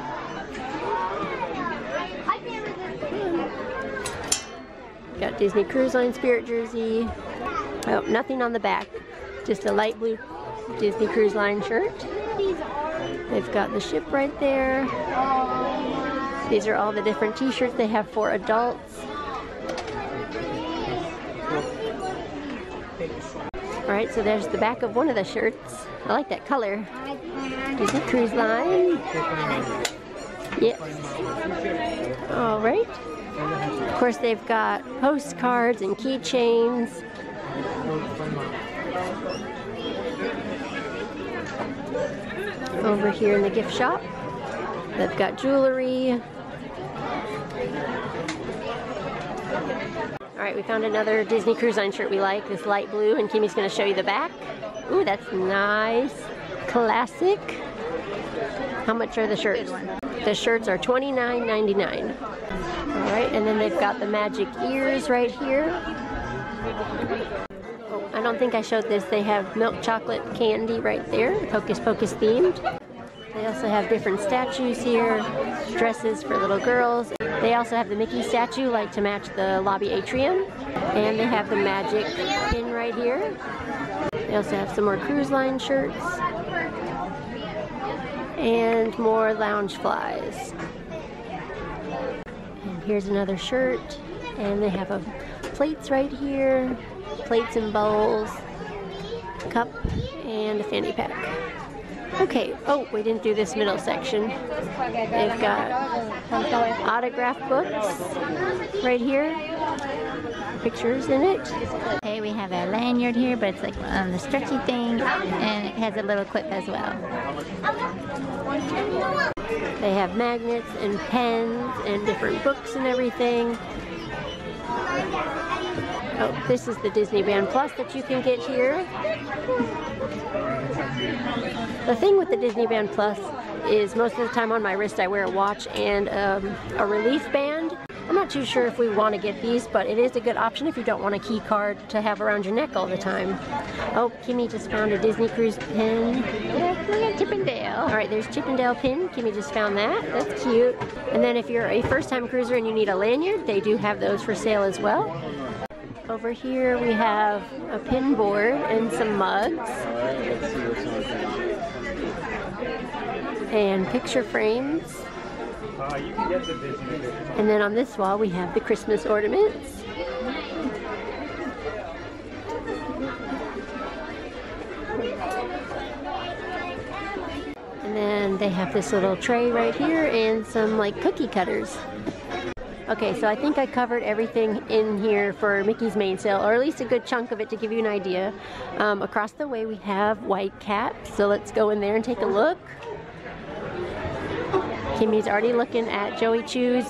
Got Disney Cruise Line Spirit jersey. Oh, nothing on the back. Just a light blue Disney Cruise Line shirt. They've got the ship right there. These are all the different t-shirts they have for adults. All right, so there's the back of one of the shirts. I like that color. Disney Cruise Line. Yep. All right. Of course, they've got postcards and keychains. Over here in the gift shop, they've got jewelry. All right, we found another Disney Cruise Line shirt we like, this light blue, and Kimi's gonna show you the back. Ooh, that's nice. Classic. How much are the shirts? The shirts are $29.99. All right, and then they've got the magic ears right here. I don't think I showed this. They have milk chocolate candy right there, Hocus Pocus themed. They also have different statues here, dresses for little girls. They also have the Mickey statue, like to match the lobby atrium. And they have the magic pin right here. They also have some more cruise line shirts. And more Loungeflies. And here's another shirt. And they have a plates right here, plates and bowls, cup, and a fanny pack. Okay, oh, we didn't do this middle section. They've got autograph books right here, pictures in it. Okay, we have a lanyard here, but it's like on the stretchy thing, and it has a little clip as well. They have magnets and pens and different books and everything. Thank you. Oh, this is the Disney Band Plus that you can get here. The thing with the Disney Band Plus is most of the time on my wrist I wear a watch and um, a relief band. I'm not too sure if we want to get these, but it is a good option if you don't want a key card to have around your neck all the time. Oh, Kimi just found a Disney Cruise pin. Yeah, look at Chip 'n' Dale. All right, there's Chip 'n' Dale pin. Kimi just found that. That's cute. And then if you're a first-time cruiser and you need a lanyard, they do have those for sale as well. Over here we have a pin board and some mugs. And picture frames. And then on this wall we have the Christmas ornaments. And then they have this little tray right here and some like cookie cutters. Okay, so I think I covered everything in here for Mickey's Mainsail, or at least a good chunk of it to give you an idea. Um, across the way we have White Cap, so let's go in there and take a look. Kimi's already looking at Joey Chou's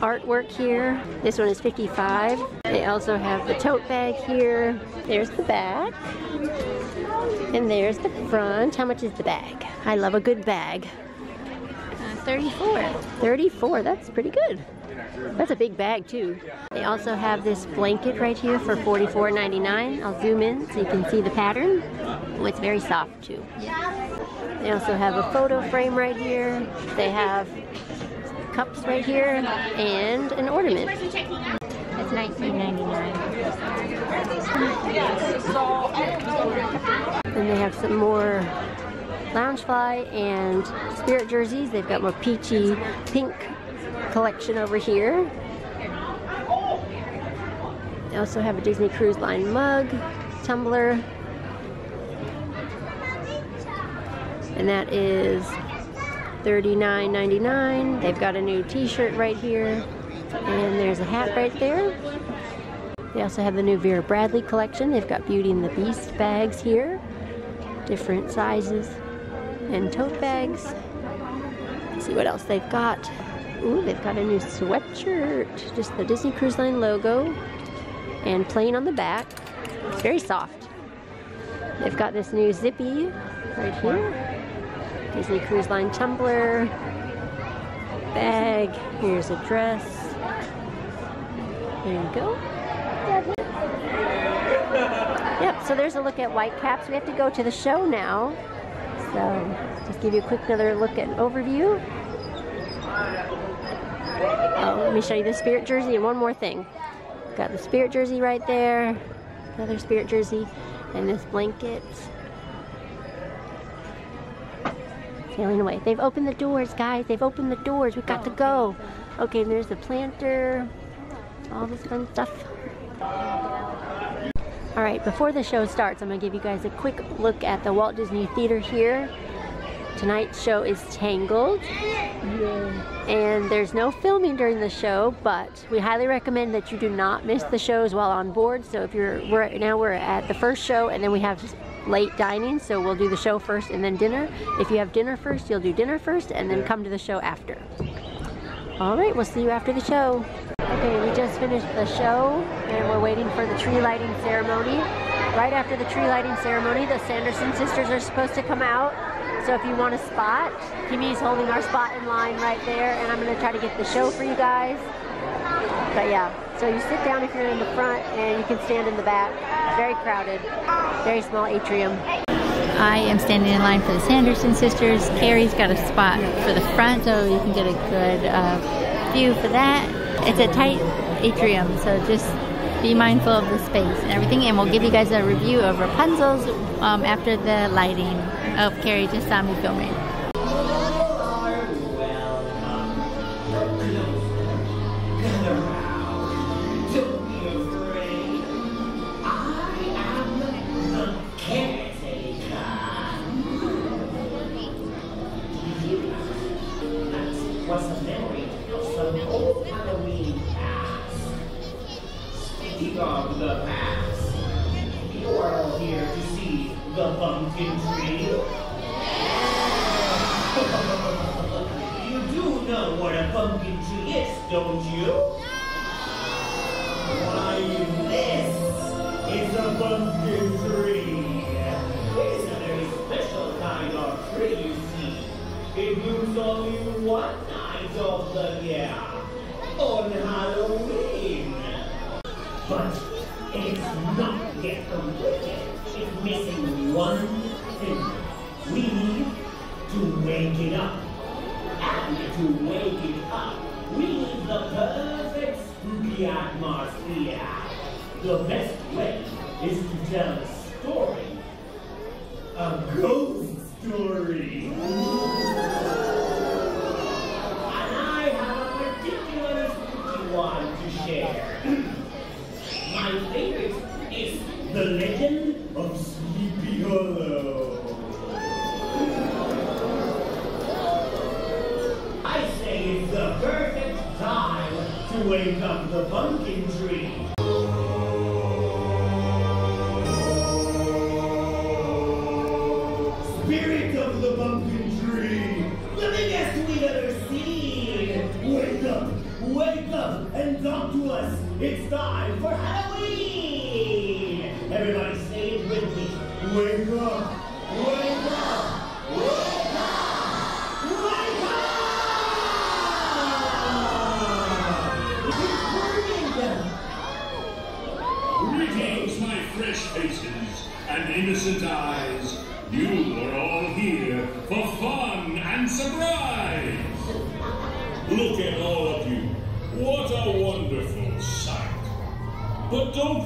artwork here. This one is 55. They also have the tote bag here. There's the back. And there's the front. How much is the bag? I love a good bag. Uh, 34. 34, that's pretty good. That's a big bag too. They also have this blanket right here for $44.99. I'll zoom in so you can see the pattern. Oh, it's very soft too. They also have a photo frame right here. They have cups right here and an ornament. It's 19.99. And they have some more Loungefly and Spirit jerseys. They've got more peachy pink collection over here. They also have a Disney Cruise Line mug, tumbler, and that is $39.99. They've got a new t-shirt right here, and there's a hat right there. They also have the new Vera Bradley collection. They've got Beauty and the Beast bags here, different sizes, and tote bags. See what else they've got. Ooh, they've got a new sweatshirt, just the Disney Cruise Line logo, and plain on the back. It's very soft. They've got this new zippy right here. Disney Cruise Line tumbler, bag. Here's a dress. There you go. Yep, so there's a look at Whitecaps. We have to go to the show now. So just give you a quick another look at an overview. Oh, let me show you the Spirit jersey and one more thing. Got the Spirit jersey right there. Another Spirit jersey and this blanket. Sailing away. They've opened the doors, guys. They've opened the doors. We've got to go. Okay, there's the planter. All this fun stuff. All right, before the show starts, I'm going to give you guys a quick look at the Walt Disney Theater here. Tonight's show is Tangled. And there's no filming during the show, but we highly recommend that you do not miss the shows while on board. So if you're, we're now we're at the first show and then we have late dining, so we'll do the show first and then dinner. If you have dinner first, you'll do dinner first and then come to the show after. All right, we'll see you after the show. Okay, we just finished the show and we're waiting for the tree lighting ceremony. Right after the tree lighting ceremony, the Sanderson sisters are supposed to come out. So if you want a spot, Kimi's holding our spot in line right there and I'm gonna try to get the show for you guys. But yeah, so you sit down if you're in the front and you can stand in the back. Very crowded, very small atrium. I am standing in line for the Sanderson sisters. Kari's got a spot for the front so you can get a good uh, view for that. It's a tight atrium, so just be mindful of the space and everything. And we'll give you guys a review of Rapunzel's um, after the lighting. Oh, Kari me filming. Wake up the pumpkin tree. Spirit of the pumpkin tree, the biggest we've ever seen. Wake up, wake up, and talk to us. It's time for Halloween.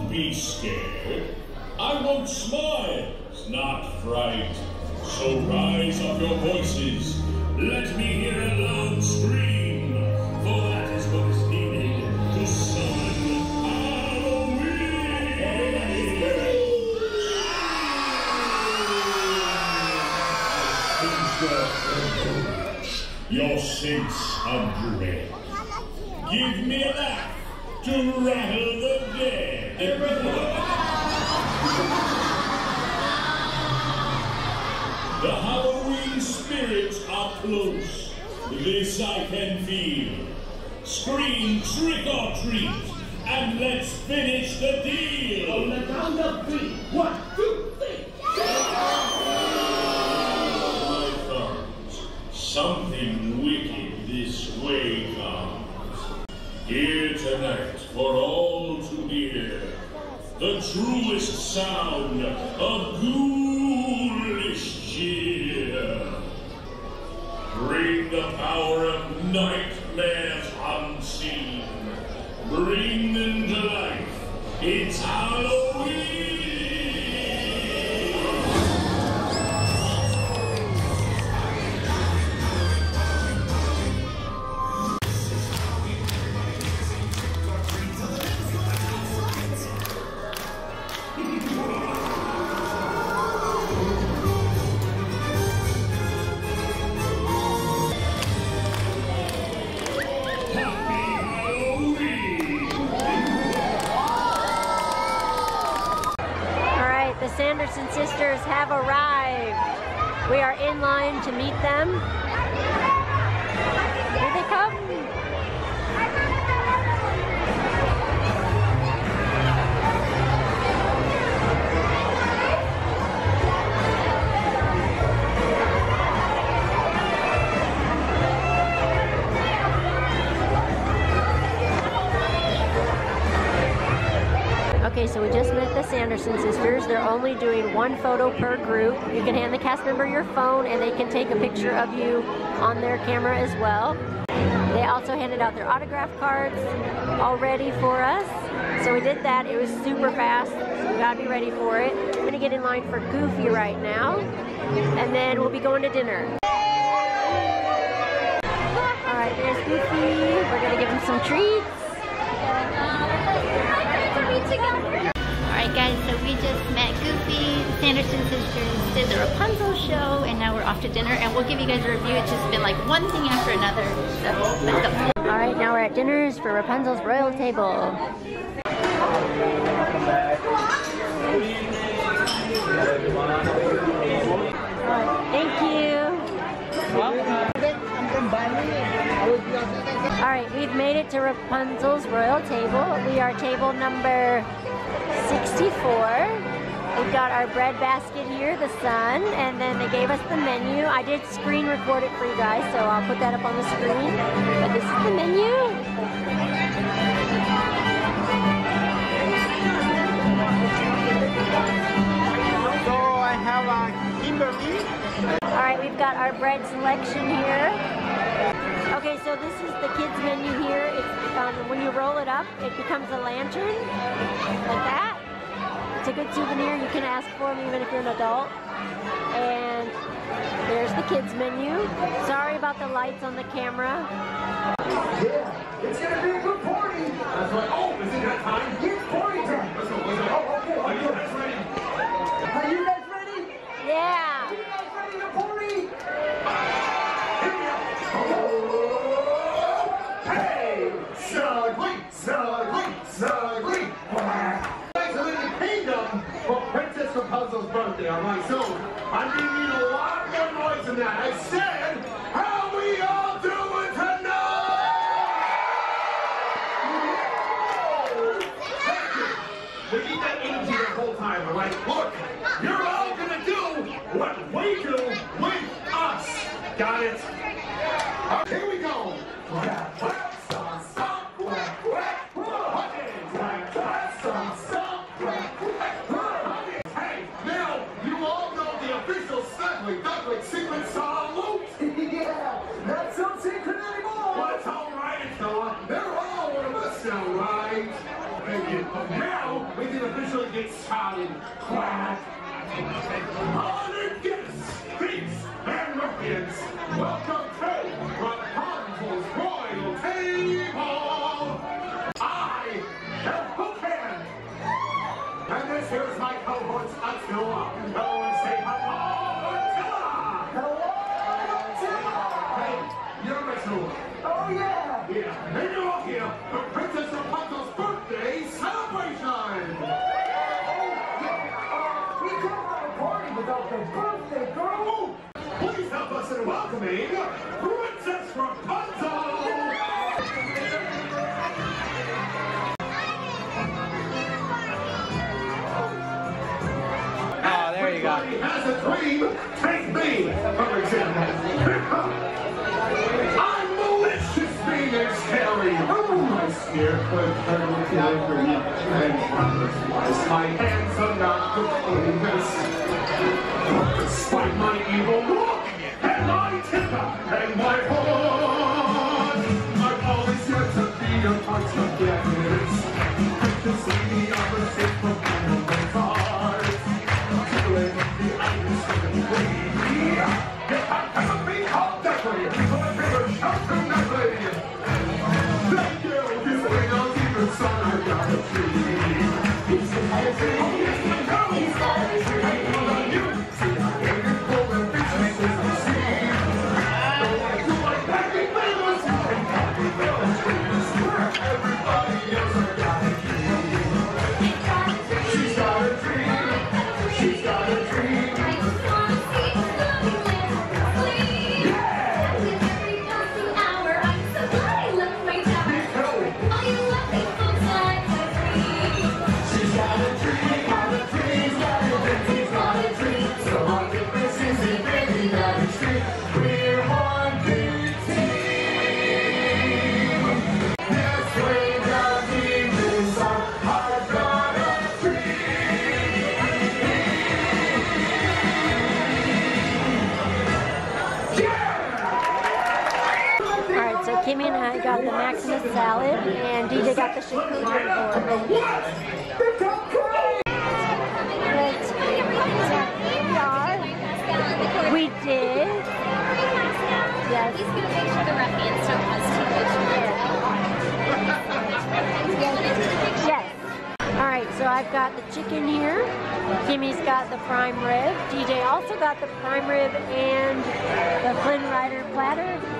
Be scared. I want smiles, not fright. So rise up your voices. Let me hear a loud scream, for that is what is needed to summon Your sense of dread. Give me a laugh to rattle. The Halloween spirits are close. This I can feel. Scream trick or treat, and let's finish the deal. On the count of three. Arrived. We are in line to meet them. The sisters. They're only doing one photo per group. You can hand the cast member your phone and they can take a picture of you on their camera as well. They also handed out their autograph cards already for us. So we did that. It was super fast. So we gotta be ready for it. I'm gonna get in line for Goofy right now. And then we'll be going to dinner. All right, there's Goofy. We're gonna give him some treats. To dinner, and we'll give you guys a review. It's just been like one thing after another, so. All right, now we're at dinners for Rapunzel's royal table. Thank you. All right, we've made it to Rapunzel's royal table. We are table number 64. We've got our bread basket here, the sun, and then they gave us the menu. I did screen record it for you guys, so I'll put that up on the screen. But this is the menu. So I have a Kimberly. All right, we've got our bread selection here. Okay, so this is the kids menu here. It's, um, when you roll it up, it becomes a lantern, like that. It's a good souvenir. You can ask for them even if you're an adult. And there's the kids menu. Sorry about the lights on the camera. Yeah, it's gonna be a good party. That's right. Oh, is it that time? It's the sun, I got a dream. It's a dream. salad, and DJ got the charcuterie board. We did. Yes. He's going to make sure the Yes. yes. All right, so I've got the chicken here. Kimi's got the prime rib. DJ also got the prime rib and the Flynn Rider platter.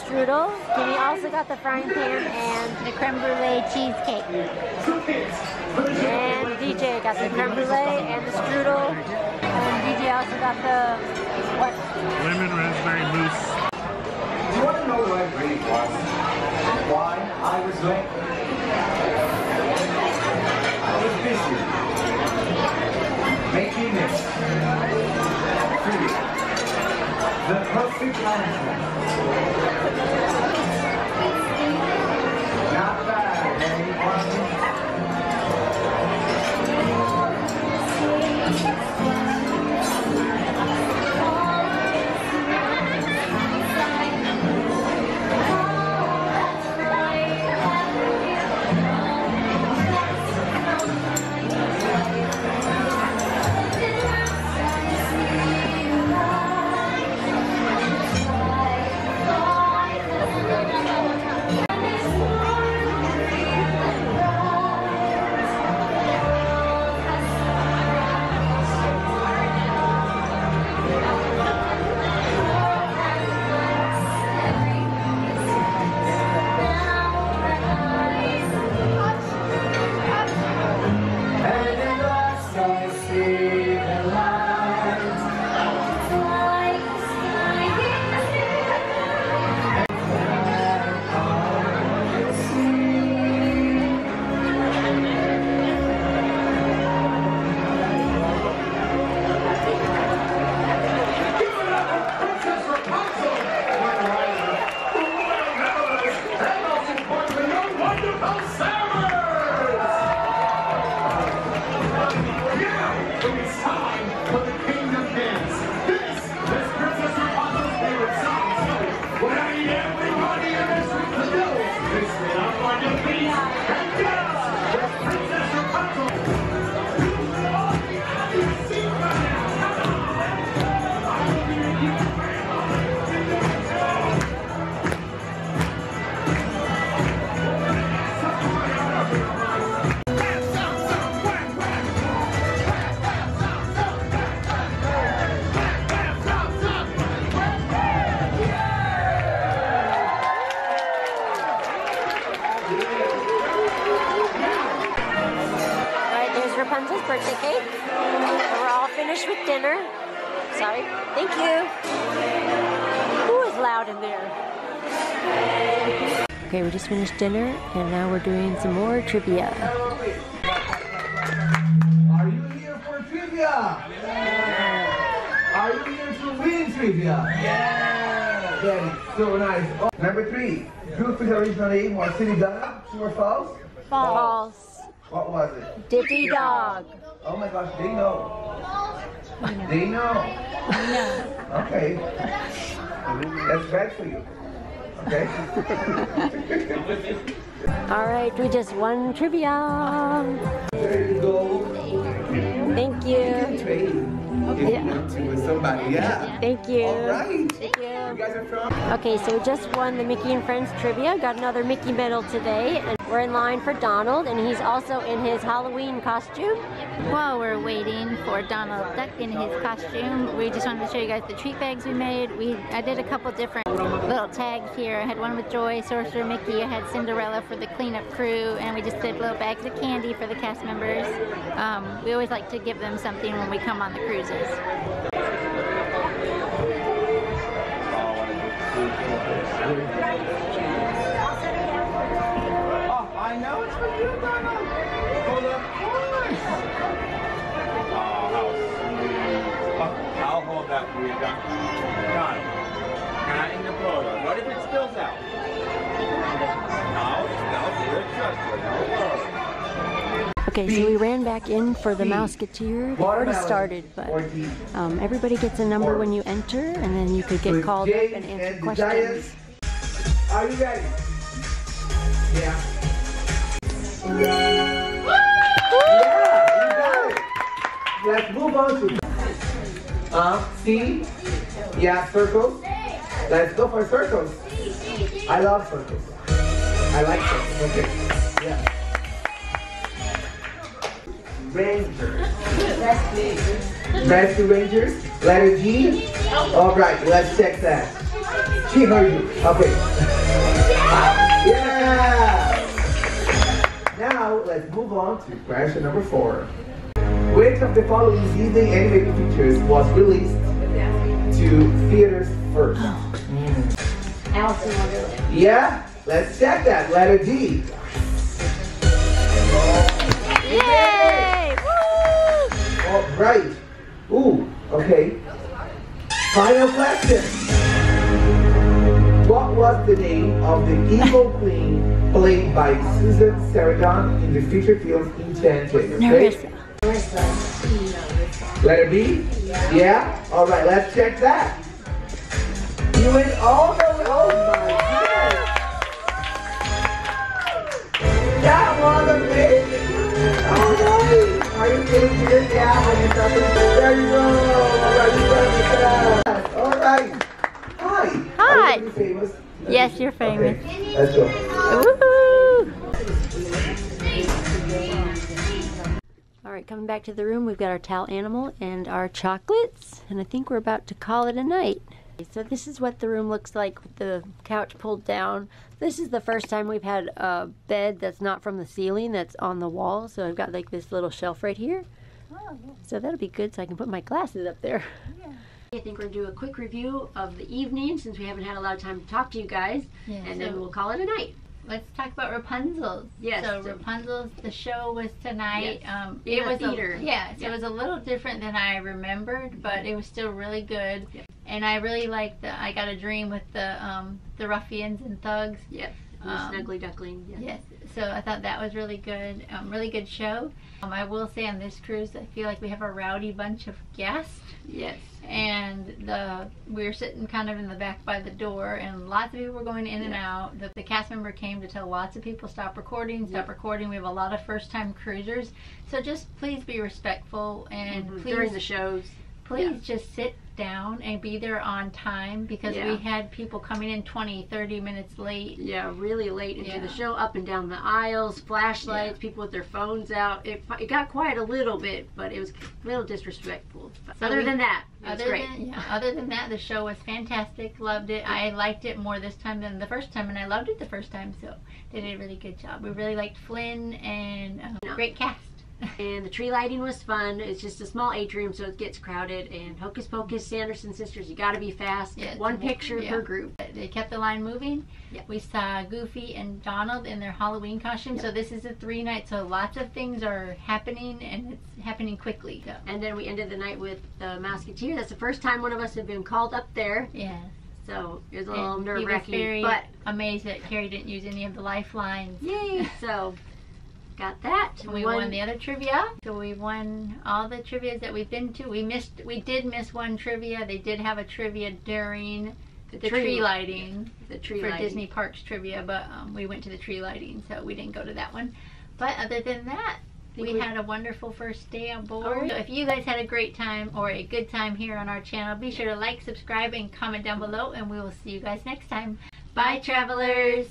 extrude dinner and now we're doing some more trivia. Are you here for trivia? Are you here to win trivia? Yeah. That is so nice. Oh, number three. Goofy's original name was City Dog. True or false? False. What was it? Dippy dog. Oh my gosh, they know. They know. No. Okay. That's bad for you. Okay. All right, we just won trivia. there you go. Thank you. Trade. If you Yeah. want to with somebody, yeah. Thank you. All right. Thank you. You guys are from? Okay, so we just won the Mickey and Friends trivia. Got another Mickey medal today, and we're in line for Donald, and he's also in his Halloween costume. While we're waiting for Donald Duck in his costume, we just wanted to show you guys the treat bags we made. We I did a couple different little tags here. I had one with Joy, Sorcerer Mickey. I had Cinderella for the cleanup crew, and we just did little bags of candy for the cast members. Um, we always like to give them something when we come on the cruises. Oh, I know it's for you, Donald. Hold up. Oh, how sweet. Oh, I'll hold that for you, Don. Don, not in the photo. What if it spills out? No, no, you're trustworthy. Don't worry. Okay, so we ran back in for the Mouseketeer. They already started, but um, everybody gets a number when you enter, and then you could get called up and answer questions. Are you ready? Yeah. Let's move on to uh, C. Yeah, circles. Let's go for circles. I love circles. I like circles. Okay. Yeah. Rangers. Rescue Rangers. Letter G. All right, let's check that. She heard you. Okay. Yeah. Now let's move on to question number four. Which of the following Disney animated features was released to theaters first? Alice in Wonderland. Yeah, let's check that. Letter D. Yay! All right. Ooh, okay. Final question. What was the name of the evil queen played by Susan Sarandon in the feature film Enchanted? Okay? Letter B? Yeah? All right, let's check that. You went all the way. Oh my goodness. That was amazing. All right. Are you feeling good? Yeah, when to There you go. All right, you got it. All right. Hi. Hi. Are you famous? Yes, you're famous. Okay, let's go. All right, coming back to the room, we've got our towel animal and our chocolates, and I think we're about to call it a night. So this is what the room looks like with the couch pulled down. This is the first time we've had a bed that's not from the ceiling, that's on the wall. So I've got like this little shelf right here. Oh, so that'll be good so I can put my glasses up there. I think we're going to do a quick review of the evening since we haven't had a lot of time to talk to you guys. Yeah, and then we'll call it a night. Let's talk about Rapunzel. Yes, So so- Rapunzel's the show was tonight. Yes. Um, In it was theater. A, yeah, so Yeah. it was a little different than I remembered, but it was still really good. And I really liked the. I got a dream with the um, the ruffians and thugs. Yes. Um, snuggly duckling. Yes. Yes, so I thought that was really good. Um, really good show. Um, I will say on this cruise, I feel like we have a rowdy bunch of guests. Yes. And the we were sitting kind of in the back by the door, and lots of people were going in and out. The, the cast member came to tell lots of people stop recording, stop recording. We have a lot of first-time cruisers, so just please be respectful and Mhm. please During the shows. please just sit down and be there on time because Yeah. we had people coming in 20 30 minutes late Yeah, really late into Yeah. the show, up and down the aisles, flashlights, people with their phones out. It, it got quiet a little bit, but it was a little disrespectful. So other we- than that, other great. Than, yeah, other than that, the show was fantastic. Loved it. I liked it more this time than the first time, and I loved it the first time. So they did a really good job. We really liked Flynn and um, great cast. And the tree lighting was fun. It's just a small atrium, so it gets crowded. And Hocus Pocus, Sanderson Sisters, you got to be fast. Yeah, One picture yeah. per group. They kept the line moving. Yep. We saw Goofy and Donald in their Halloween costumes. So this is a three night. So lots of things are happening and it's happening quickly. And then we ended the night with the Mouseketeer. That's the first time one of us had been called up there. Yeah. So it was a little nerve wracking. But amazed that Kari didn't use any of the lifelines. yay! So got that. And we won, the other trivia. So we won all the trivias that we've been to. We missed. We did miss one trivia. They did have a trivia during the, tree- tree, lighting. The tree for lighting. Disney Parks trivia, but um, we went to the tree lighting, so we didn't go to that one. But other than that, we we- had a wonderful first day on board. Yeah. So if you guys had a great time or a good time here on our channel, be sure to like, subscribe, and comment down below, and we will see you guys next time. Bye, travelers.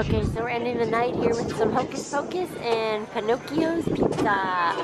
Okay, so we're ending the night here with some Hocus Pocus and Pinocchio's Pizza.